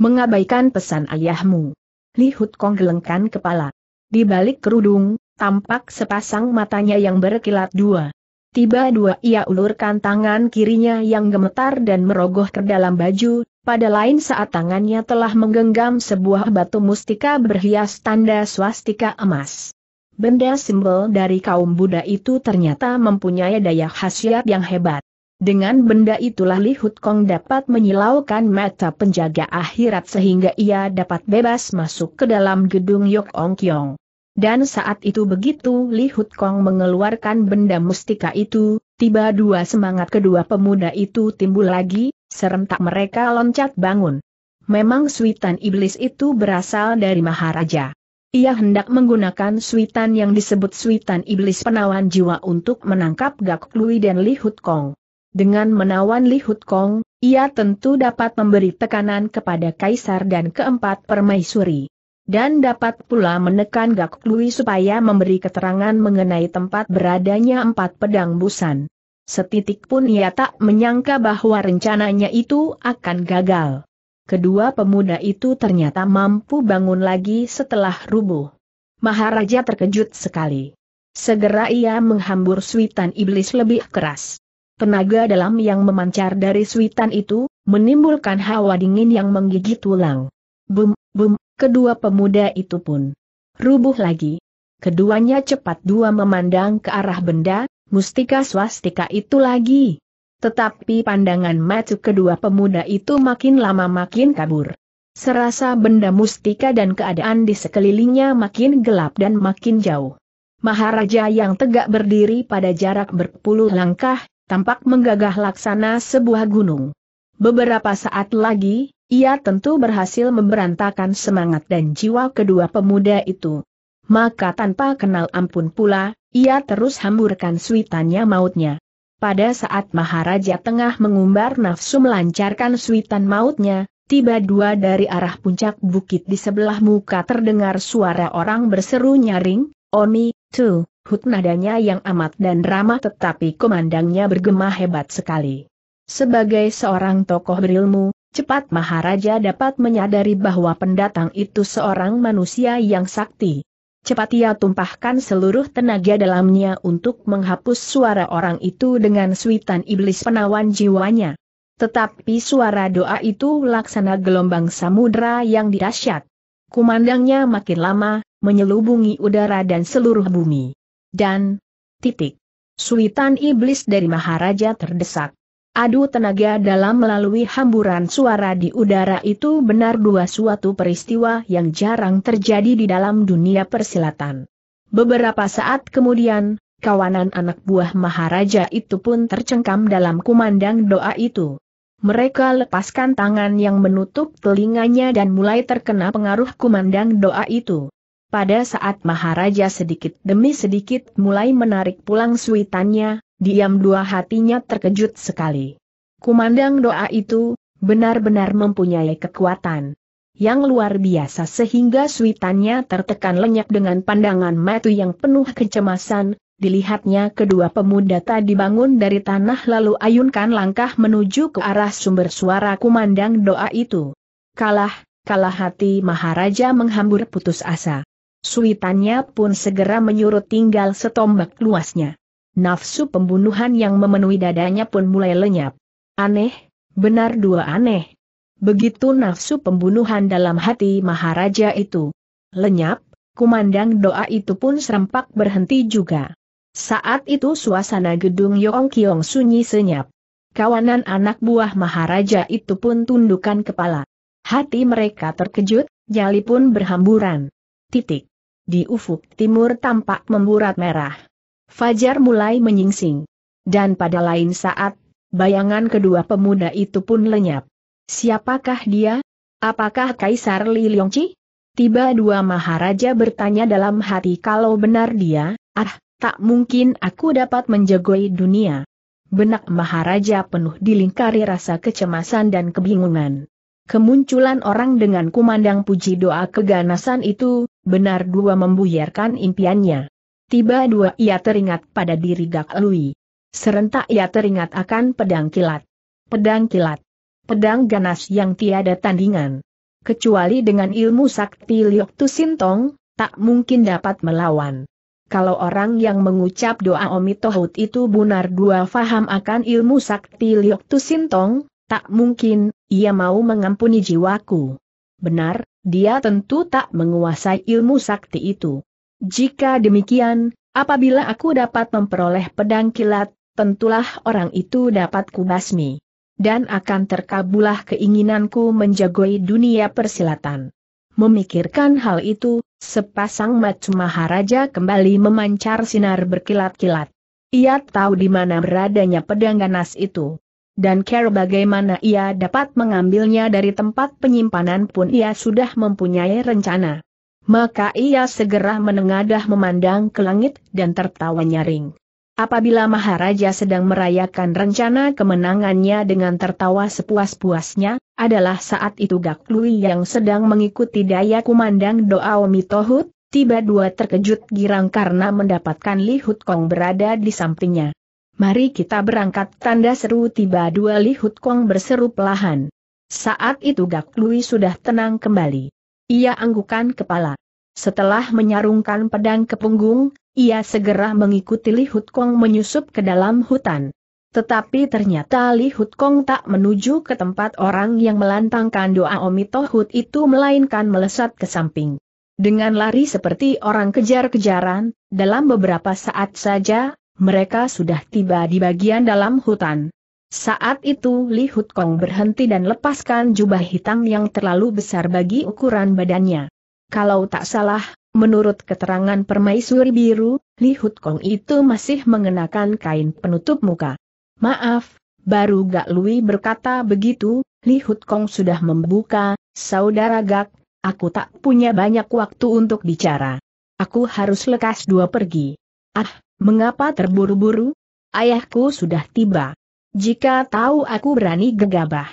mengabaikan pesan ayahmu. Li Hut Kong gelengkan kepala. Di balik kerudung, tampak sepasang matanya yang berkilat dua. Tiba dua ia ulurkan tangan kirinya yang gemetar dan merogoh ke dalam baju, pada lain saat tangannya telah menggenggam sebuah batu mustika berhias tanda swastika emas. Benda simbol dari kaum Buddha itu ternyata mempunyai daya khasiat yang hebat. Dengan benda itulah Li Hut Kong dapat menyilaukan mata penjaga akhirat sehingga ia dapat bebas masuk ke dalam gedung Yok Ong Kyong. Dan saat itu begitu Li Hut Kong mengeluarkan benda mustika itu, tiba dua semangat kedua pemuda itu timbul lagi, Serentak mereka loncat bangun. Memang suitan iblis itu berasal dari Maharaja. Ia hendak menggunakan suitan yang disebut suitan iblis penawan jiwa untuk menangkap Gak Lui dan Li Hut Kong. Dengan menawan Li Hut Kong, ia tentu dapat memberi tekanan kepada Kaisar dan keempat permaisuri. Dan dapat pula menekan Gak Lui supaya memberi keterangan mengenai tempat beradanya empat pedang busan. Setitik pun ia tak menyangka bahwa rencananya itu akan gagal. Kedua pemuda itu ternyata mampu bangun lagi setelah rubuh. Maharaja terkejut sekali. Segera ia menghambur suitan iblis lebih keras. Tenaga dalam yang memancar dari suitan itu, menimbulkan hawa dingin yang menggigit tulang. Bum, bum, kedua pemuda itu pun rubuh lagi. Keduanya cepat dua memandang ke arah benda, mustika swastika itu lagi. Tetapi pandangan mata kedua pemuda itu makin lama makin kabur. Serasa benda mustika dan keadaan di sekelilingnya makin gelap dan makin jauh. Maharaja yang tegak berdiri pada jarak berpuluh langkah, tampak menggagah laksana sebuah gunung. Beberapa saat lagi, ia tentu berhasil memberantakan semangat dan jiwa kedua pemuda itu. Maka tanpa kenal ampun pula, ia terus hamburkan suitannya mautnya. Pada saat Maharaja tengah mengumbar nafsu melancarkan suitan mautnya, tiba dua dari arah puncak bukit di sebelah muka terdengar suara orang berseru nyaring, Oni, tu, hut nadanya yang amat dan ramah tetapi komandangnya bergema hebat sekali. Sebagai seorang tokoh berilmu, cepat Maharaja dapat menyadari bahwa pendatang itu seorang manusia yang sakti. Cepat ia tumpahkan seluruh tenaga dalamnya untuk menghapus suara orang itu dengan suitan iblis penawan jiwanya. Tetapi suara doa itu laksana gelombang samudera yang dahsyat. Kumandangnya makin lama, menyelubungi udara dan seluruh bumi. Dan, titik. Suitan iblis dari Maharaja terdesak. Adu tenaga dalam melalui hamburan suara di udara itu benar dua suatu peristiwa yang jarang terjadi di dalam dunia persilatan. Beberapa saat kemudian, kawanan anak buah Maharaja itu pun tercengkam dalam kumandang doa itu. Mereka lepaskan tangan yang menutup telinganya dan mulai terkena pengaruh kumandang doa itu. Pada saat Maharaja sedikit demi sedikit mulai menarik pulang suitannya, diam dua hatinya terkejut sekali. Kumandang doa itu, benar-benar mempunyai kekuatan yang luar biasa sehingga suitannya tertekan lenyap dengan pandangan mata yang penuh kecemasan, dilihatnya kedua pemuda tadi bangun dari tanah lalu ayunkan langkah menuju ke arah sumber suara kumandang doa itu. Kalah, kalah hati Maharaja menghambur putus asa. Suitannya pun segera menyurut tinggal setombak luasnya. Nafsu pembunuhan yang memenuhi dadanya pun mulai lenyap. Aneh, benar dua aneh. Begitu nafsu pembunuhan dalam hati Maharaja itu. Lenyap, kumandang doa itu pun serempak berhenti juga. Saat itu suasana gedung Yong Kiong sunyi senyap. Kawanan anak buah Maharaja itu pun tundukkan kepala. Hati mereka terkejut, jali pun berhamburan. Titik. Di ufuk timur tampak memburat merah. Fajar mulai menyingsing. Dan pada lain saat, bayangan kedua pemuda itu pun lenyap. Siapakah dia? Apakah Kaisar Li Liongci? Tiba dua Maharaja bertanya dalam hati kalau benar dia, ah, tak mungkin aku dapat menjagoi dunia. Benak Maharaja penuh dilingkari rasa kecemasan dan kebingungan. Kemunculan orang dengan kumandang puji doa keganasan itu, benar dua membuyarkan impiannya. Tiba dua ia teringat pada diri Gak Lui. Serentak ia teringat akan pedang kilat. Pedang kilat. Pedang ganas yang tiada tandingan. Kecuali dengan ilmu sakti Liok Tu Sintong, tak mungkin dapat melawan. Kalau orang yang mengucap doa Omitohut itu benar dua faham akan ilmu sakti Liok Tu Sintong, tak mungkin, ia mau mengampuni jiwaku. Benar, dia tentu tak menguasai ilmu sakti itu. Jika demikian, apabila aku dapat memperoleh pedang kilat, tentulah orang itu dapat kubasmi. Dan akan terkabulah keinginanku menjagoi dunia persilatan. Memikirkan hal itu, sepasang mata Maharaja kembali memancar sinar berkilat-kilat. Ia tahu di mana beradanya pedang ganas itu. Dan care bagaimana ia dapat mengambilnya dari tempat penyimpanan pun ia sudah mempunyai rencana. Maka ia segera menengadah memandang ke langit dan tertawa nyaring. Apabila Maharaja sedang merayakan rencana kemenangannya dengan tertawa sepuas-puasnya, adalah saat itu Gak Lui yang sedang mengikuti daya kumandang doa Omitohut, tiba dua terkejut girang karena mendapatkan Li Kong berada di sampingnya. Mari kita berangkat tanda seru tiba dua Li Kong berseru pelahan. Saat itu Gak Lui sudah tenang kembali. Ia anggukan kepala. Setelah menyarungkan pedang ke punggung, ia segera mengikuti Li Hut Kong menyusup ke dalam hutan. Tetapi ternyata Li Hut Kong tak menuju ke tempat orang yang melantangkan doa Omitohut itu melainkan melesat ke samping. Dengan lari seperti orang kejar-kejaran, dalam beberapa saat saja, mereka sudah tiba di bagian dalam hutan. Saat itu Li Hut Kong berhenti dan lepaskan jubah hitam yang terlalu besar bagi ukuran badannya. Kalau tak salah, menurut keterangan permaisuri biru, Li Hut Kong itu masih mengenakan kain penutup muka. Maaf, baru Gak Lui berkata begitu, Li Hut Kong sudah membuka, saudara Gak, aku tak punya banyak waktu untuk bicara. Aku harus lekas dua pergi. Ah, mengapa terburu-buru? Ayahku sudah tiba. Jika tahu aku berani gegabah.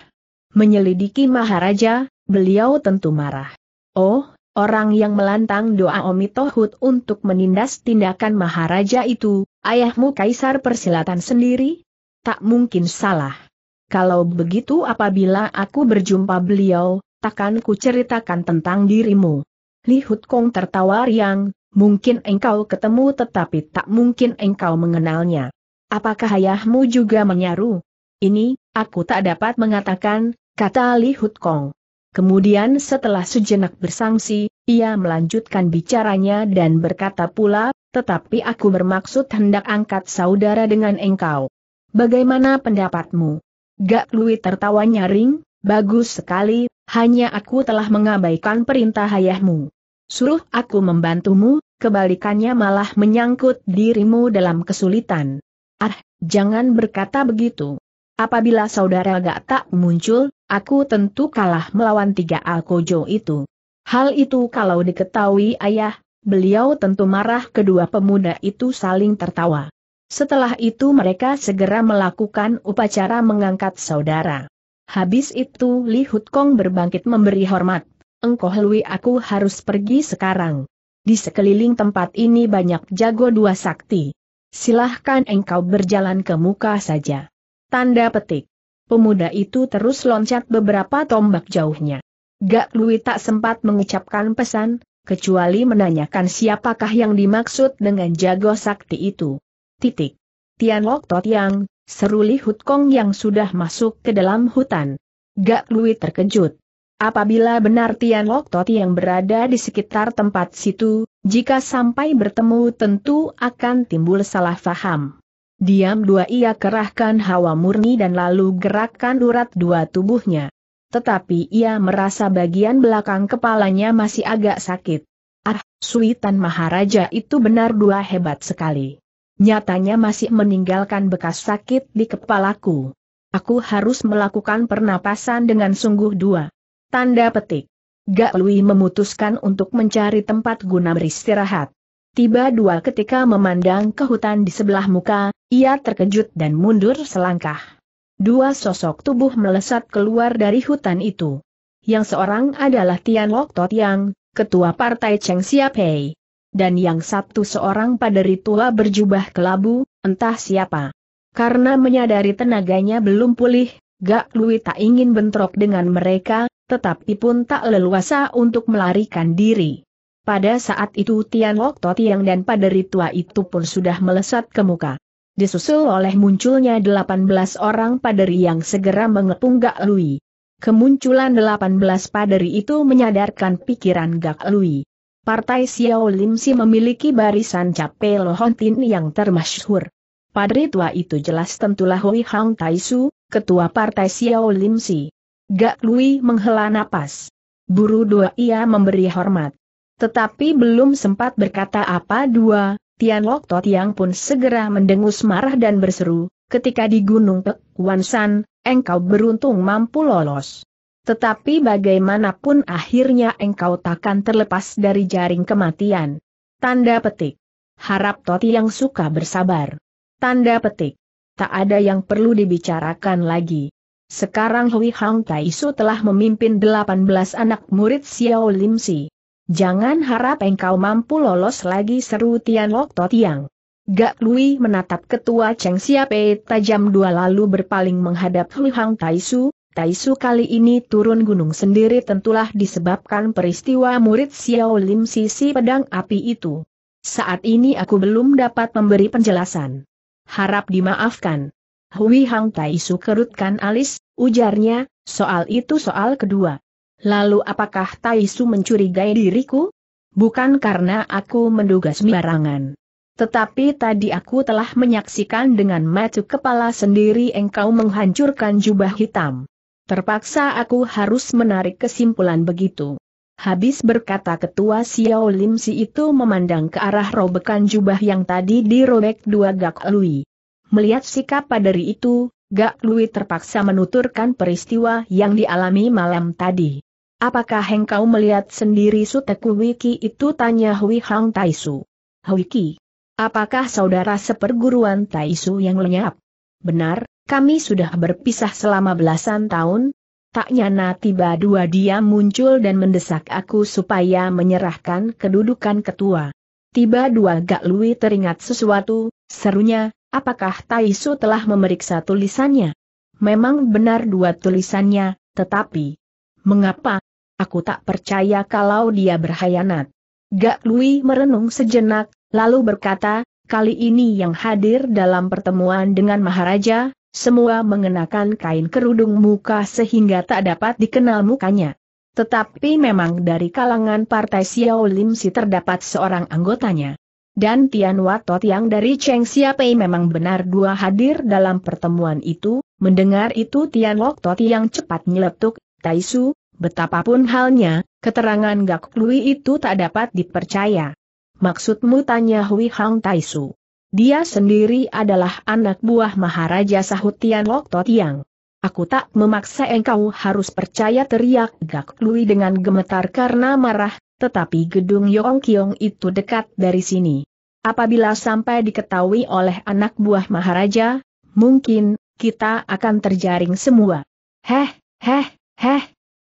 Menyelidiki Maharaja, beliau tentu marah. Oh, Orang yang melantang doa Omitohut untuk menindas tindakan Maharaja itu, ayahmu Kaisar Persilatan sendiri? Tak mungkin salah. Kalau begitu apabila aku berjumpa beliau, takkan ku ceritakan tentang dirimu. Li Kong tertawa riang, mungkin engkau ketemu tetapi tak mungkin engkau mengenalnya. Apakah ayahmu juga menyaru? Ini, aku tak dapat mengatakan, kata Li Hut Kong. Kemudian setelah sejenak bersangsi, ia melanjutkan bicaranya dan berkata pula, tetapi aku bermaksud hendak angkat saudara dengan engkau. Bagaimana pendapatmu? Gak Lui tertawa nyaring, bagus sekali, hanya aku telah mengabaikan perintah ayahmu. Suruh aku membantumu, kebalikannya malah menyangkut dirimu dalam kesulitan. Ah, jangan berkata begitu. Apabila saudara gak tak muncul, aku tentu kalah melawan tiga Alkojo itu. Hal itu kalau diketahui ayah, beliau tentu marah kedua pemuda itu saling tertawa. Setelah itu mereka segera melakukan upacara mengangkat saudara. Habis itu Li Hut Kong berbangkit memberi hormat. Engkau Lui aku harus pergi sekarang. Di sekeliling tempat ini banyak jago dua sakti. Silahkan engkau berjalan ke muka saja. Tanda petik. Pemuda itu terus loncat beberapa tombak jauhnya. Gak Lui tak sempat mengucapkan pesan, kecuali menanyakan siapakah yang dimaksud dengan jago sakti itu. Titik. Tian Lok Tot yang, seru Li Kong yang sudah masuk ke dalam hutan. Gak Lui terkejut. Apabila benar Tian Lok Tot yang berada di sekitar tempat situ, jika sampai bertemu tentu akan timbul salah faham. Diam dua ia kerahkan hawa murni dan lalu gerakkan urat dua tubuhnya tetapi ia merasa bagian belakang kepalanya masih agak sakit. Ah, Suitan Maharaja itu benar dua hebat sekali. Nyatanya masih meninggalkan bekas sakit di kepalaku. Aku harus melakukan pernapasan dengan sungguh dua. Tanda petik. Gak Lui memutuskan untuk mencari tempat guna beristirahat. Tiba dua ketika memandang ke hutan di sebelah muka, ia terkejut dan mundur selangkah. Dua sosok tubuh melesat keluar dari hutan itu. Yang seorang adalah Tian Lok Tot Yang, ketua partai Cheng Siapei. Dan yang satu seorang paderi tua berjubah kelabu, entah siapa. Karena menyadari tenaganya belum pulih, Gak Lui tak ingin bentrok dengan mereka, tetapi pun tak leluasa untuk melarikan diri. Pada saat itu Tian Lok Tot Yang dan paderi tua itu pun sudah melesat ke muka disusul oleh munculnya 18 orang paderi yang segera mengepung Gak Lui. Kemunculan 18 paderi itu menyadarkan pikiran Gak Lui. Partai Xiao Lim Si memiliki barisan Cape Lohontin yang termasyhur. Padri tua itu jelas tentulah Hui Hang Taisu, ketua partai Xiao Lim Si. Gak Lui menghela napas. Buru dua ia memberi hormat. Tetapi belum sempat berkata apa dua, Tian Lok Tot yang pun segera mendengus marah dan berseru, ketika di Gunung Pek San, engkau beruntung mampu lolos. Tetapi bagaimanapun akhirnya engkau takkan terlepas dari jaring kematian. Tanda petik. Harap Tot yang suka bersabar. Tanda petik. Tak ada yang perlu dibicarakan lagi. Sekarang Hui Hang Taisu telah memimpin 18 anak murid Xiao Lim Si. Jangan harap engkau mampu lolos lagi seru Tian Lok Totiang. Gak Lui menatap ketua Cheng Siape tajam dua lalu berpaling menghadap Hui Hang Taisu, Taisu kali ini turun gunung sendiri tentulah disebabkan peristiwa murid Xiao Lim sisi pedang api itu. Saat ini aku belum dapat memberi penjelasan. Harap dimaafkan. Hui Hang Taisu kerutkan alis, ujarnya, soal itu soal kedua. Lalu apakah Taisu mencurigai diriku? Bukan karena aku menduga sembarangan. Tetapi tadi aku telah menyaksikan dengan mata kepala sendiri engkau menghancurkan jubah hitam. Terpaksa aku harus menarik kesimpulan begitu. Habis berkata ketua Xiao Lim Si itu memandang ke arah robekan jubah yang tadi dirobek dua Gak Lui. Melihat sikap padari itu, Gak Lui terpaksa menuturkan peristiwa yang dialami malam tadi. Apakah engkau melihat sendiri Suteku Wiki itu tanya Hui Hang Taisu. Wiki. Apakah saudara seperguruan Taisu yang lenyap? Benar, kami sudah berpisah selama belasan tahun. Tak nyana tiba dua dia muncul dan mendesak aku supaya menyerahkan kedudukan ketua. Tiba dua Gak Lui teringat sesuatu, serunya, apakah Taisu telah memeriksa tulisannya? Memang benar dua tulisannya, tetapi Mengapa? Aku tak percaya kalau dia berkhianat. Gak Lui merenung sejenak, lalu berkata, kali ini yang hadir dalam pertemuan dengan Maharaja, semua mengenakan kain kerudung muka sehingga tak dapat dikenal mukanya. Tetapi memang dari kalangan partai Xiao Lim si terdapat seorang anggotanya. Dan Tian Watot yang dari Cheng Siapei memang benar dua hadir dalam pertemuan itu, mendengar itu Tian Watot yang cepat nyeletuk, Taisu, betapapun halnya, keterangan Gak Lui itu tak dapat dipercaya. Maksudmu tanya Hui Hang Taisu. Dia sendiri adalah anak buah Maharaja sahut Tian Watot yang. Aku tak memaksa engkau harus percaya teriak Gak Lui dengan gemetar karena marah, tetapi gedung Yong Kiong itu dekat dari sini. Apabila sampai diketahui oleh anak buah Maharaja, mungkin, kita akan terjaring semua. Heh, heh, heh.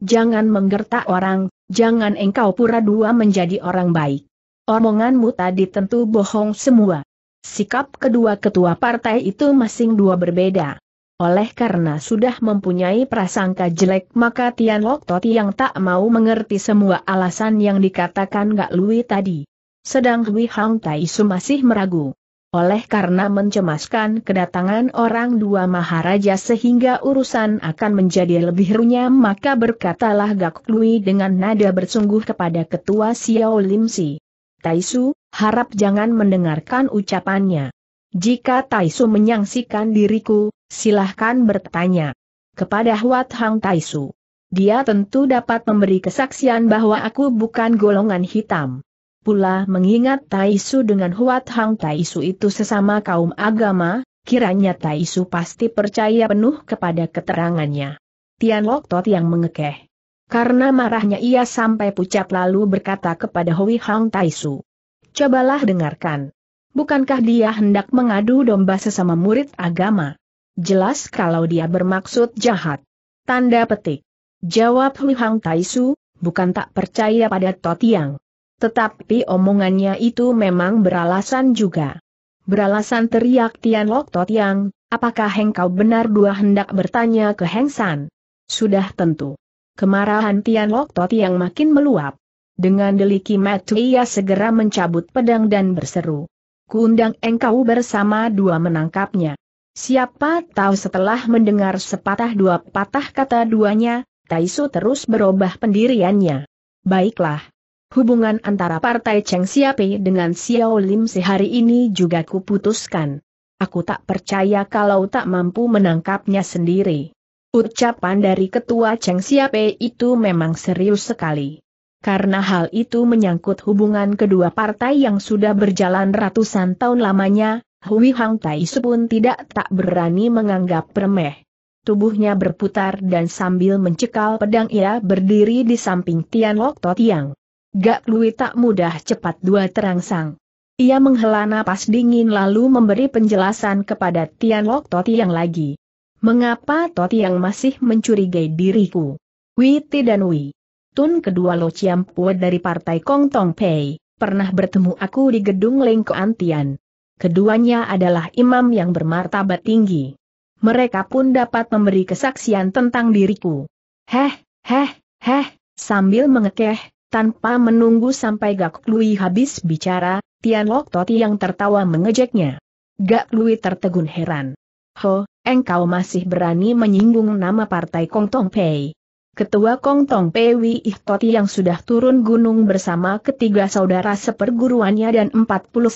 Jangan menggertak orang, jangan engkau pura dua menjadi orang baik. Omonganmu tadi tentu bohong semua. Sikap kedua ketua partai itu masing dua berbeda. Oleh karena sudah mempunyai prasangka jelek maka Tian Lok Toti yang tak mau mengerti semua alasan yang dikatakan Gak Lui tadi. Sedang Hui Hang Tai Su masih meragu. Oleh karena mencemaskan kedatangan orang dua maharaja sehingga urusan akan menjadi lebih runyam maka berkatalah Gak Lui dengan nada bersungguh kepada ketua Xiao Lim Si. Taisu, harap jangan mendengarkan ucapannya. Jika Taisu menyangsikan diriku, silahkan bertanya. Kepada Huat Hang Taisu. Dia tentu dapat memberi kesaksian bahwa aku bukan golongan hitam. Pula mengingat Taisu dengan Huat Hang Taisu itu sesama kaum agama, kiranya Taisu pasti percaya penuh kepada keterangannya. Tian Lok Tot yang mengekeh. Karena marahnya ia sampai pucat lalu berkata kepada Hui Hang Taisu. Cobalah dengarkan. Bukankah dia hendak mengadu domba sesama murid agama? Jelas kalau dia bermaksud jahat. Tanda petik. Jawab Hui Hang Taisu, bukan tak percaya pada Totiang. Tetapi omongannya itu memang beralasan juga. Beralasan teriak Tian Lok Totiang, apakah engkau benar dua hendak bertanya ke Heng San? Sudah tentu. Kemarahan Tian Lok Totiang makin meluap. Dengan deliki mata ia segera mencabut pedang dan berseru. Kundang engkau bersama dua menangkapnya. Siapa tahu setelah mendengar sepatah dua patah kata duanya, Taisu terus berubah pendiriannya. Baiklah. Hubungan antara partai Cheng Siape dengan Xiao Lim sehari ini juga kuputuskan. Aku tak percaya kalau tak mampu menangkapnya sendiri. Ucapan dari ketua Cheng Siape itu memang serius sekali. Karena hal itu menyangkut hubungan kedua partai yang sudah berjalan ratusan tahun lamanya, Hui Hang Tai pun tidak tak berani menganggap remeh. Tubuhnya berputar dan sambil mencekal pedang ia berdiri di samping Tian Lok To Tiang. Gak Lui tak mudah cepat dua terangsang. Ia menghela napas dingin lalu memberi penjelasan kepada Tian Lok To Tiang lagi. Mengapa To Tiang masih mencurigai diriku? Ti dan Wi. Tun kedua Lo Chiam dari partai Kong Tong Pei, pernah bertemu aku di gedung Lengko Antian. Keduanya adalah imam yang bermartabat tinggi. Mereka pun dapat memberi kesaksian tentang diriku. Heh, heh, heh, sambil mengekeh, tanpa menunggu sampai Gak Lui habis bicara, Tian Lok Toti yang tertawa mengejeknya. Gak Lui tertegun heran. Ho, engkau masih berani menyinggung nama partai Kong Tong Pei. Ketua Kong Tong Pewi Ihtoti yang sudah turun gunung bersama ketiga saudara seperguruannya dan 49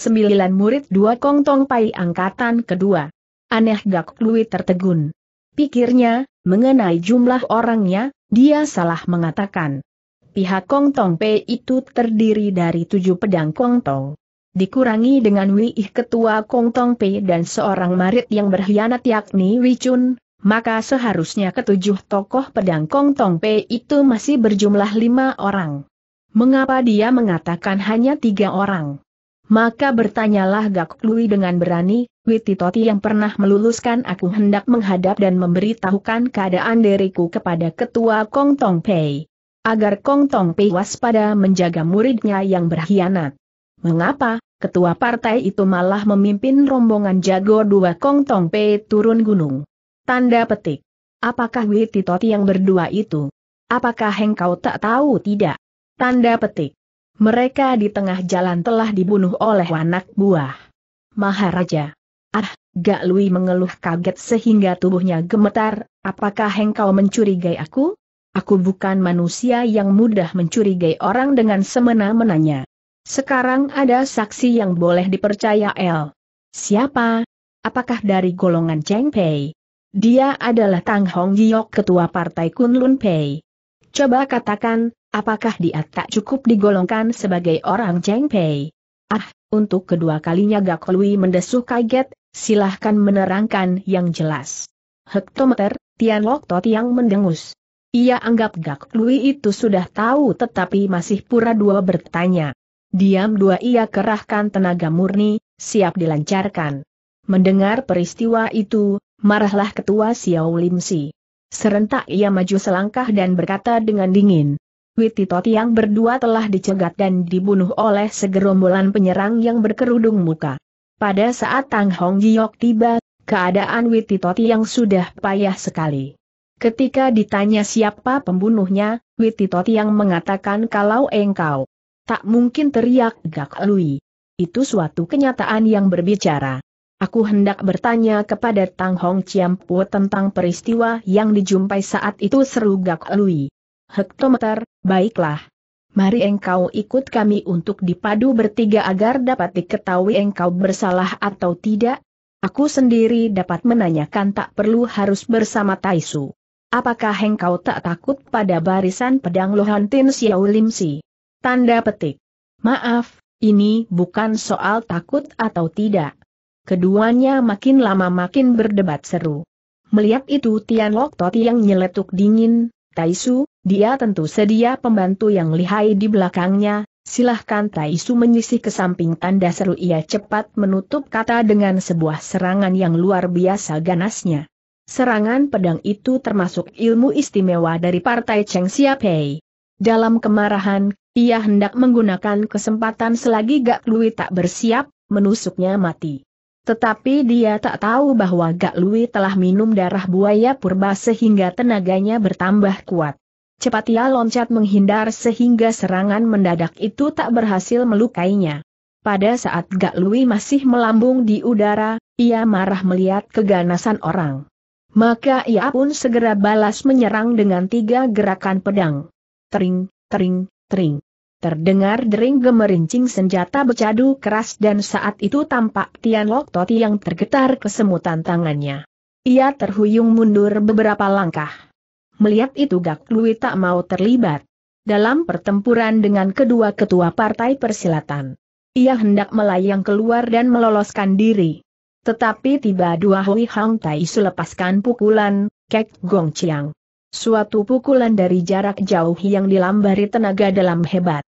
murid dua Kong Tong Pai angkatan kedua. Aneh Gak Lui tertegun. Pikirnya, mengenai jumlah orangnya, dia salah mengatakan. Pihak Kong Tong Pei itu terdiri dari tujuh pedang Kong Tong. Dikurangi dengan Wi ketua Kong Tong Pei dan seorang marit yang berkhianat yakni Wi Chun, maka seharusnya ketujuh tokoh pedang Kong Tong Pei itu masih berjumlah lima orang. Mengapa dia mengatakan hanya tiga orang? Maka bertanyalah Gak Lui dengan berani, Witi Toti yang pernah meluluskan aku hendak menghadap dan memberitahukan keadaan diriku kepada ketua Kong Tong Pei. Agar Kong Tong Pei waspada menjaga muridnya yang berkhianat. Mengapa, ketua partai itu malah memimpin rombongan jago dua Kong Tong Pei turun gunung? Tanda petik. Apakah Witi Toti yang berdua itu? Apakah engkau tak tahu tidak? Tanda petik. Mereka di tengah jalan telah dibunuh oleh anak buah. Maharaja. Ah, Gak Lui mengeluh kaget sehingga tubuhnya gemetar, apakah engkau mencurigai aku? Aku bukan manusia yang mudah mencurigai orang dengan semena-menanya. Sekarang ada saksi yang boleh dipercaya El. Siapa? Apakah dari golongan Cheng Pei? Dia adalah Tang Hong Giok ketua partai Kunlun Pei. Coba katakan, apakah dia tak cukup digolongkan sebagai orang Cheng Pei? Ah, untuk kedua kalinya Gak Lui mendesu kaget, silahkan menerangkan yang jelas. Hektometer, Tian Lok Tot yang mendengus. Ia anggap Gak Lui itu sudah tahu tetapi masih pura dua bertanya. Diam dua ia kerahkan tenaga murni, siap dilancarkan. Mendengar peristiwa itu, marahlah ketua Xiao Lim Si. Serentak ia maju selangkah dan berkata dengan dingin. Wititot yang berdua telah dicegat dan dibunuh oleh segerombolan penyerang yang berkerudung muka. Pada saat Tang Hong Jiok tiba, keadaan Wititot yang sudah payah sekali. Ketika ditanya siapa pembunuhnya, Wititot yang mengatakan kalau engkau Tak mungkin teriak Gak Lui. Itu suatu kenyataan yang berbicara. Aku hendak bertanya kepada Tang Hong Chiampu tentang peristiwa yang dijumpai saat itu seru Gak Lui. Hektometer, baiklah. Mari engkau ikut kami untuk dipadu bertiga agar dapat diketahui engkau bersalah atau tidak. Aku sendiri dapat menanyakan tak perlu harus bersama Taisu. Apakah engkau tak takut pada barisan pedang Lohantin Xiao Lim Si? Tanda petik. Maaf, ini bukan soal takut atau tidak. Keduanya makin lama makin berdebat seru. Melihat itu Tian Lok Tot yang nyeletuk dingin, Taisu, dia tentu sedia pembantu yang lihai di belakangnya, silahkan Taisu menyisih ke samping tanda seru ia cepat menutup kata dengan sebuah serangan yang luar biasa ganasnya. Serangan pedang itu termasuk ilmu istimewa dari partai Cheng Xiaopei. Dalam kemarahan, ia hendak menggunakan kesempatan selagi Gak Lui tak bersiap, menusuknya mati. Tetapi dia tak tahu bahwa Gak Lui telah minum darah buaya purba sehingga tenaganya bertambah kuat. Cepat ia loncat menghindar sehingga serangan mendadak itu tak berhasil melukainya. Pada saat Gak Lui masih melambung di udara, ia marah melihat keganasan orang. Maka ia pun segera balas menyerang dengan tiga gerakan pedang. Tering, tering, tering. Terdengar dering gemerincing senjata becadu keras dan saat itu tampak Tian Lok Toti yang tergetar kesemutan tangannya. Ia terhuyung mundur beberapa langkah. Melihat itu Gak Lui tak mau terlibat dalam pertempuran dengan kedua ketua partai persilatan. Ia hendak melayang keluar dan meloloskan diri. Tetapi tiba dua Hui Hang Tai lepaskan pukulan, Kek Gong Chiang. Suatu pukulan dari jarak jauh yang dilambari tenaga dalam hebat.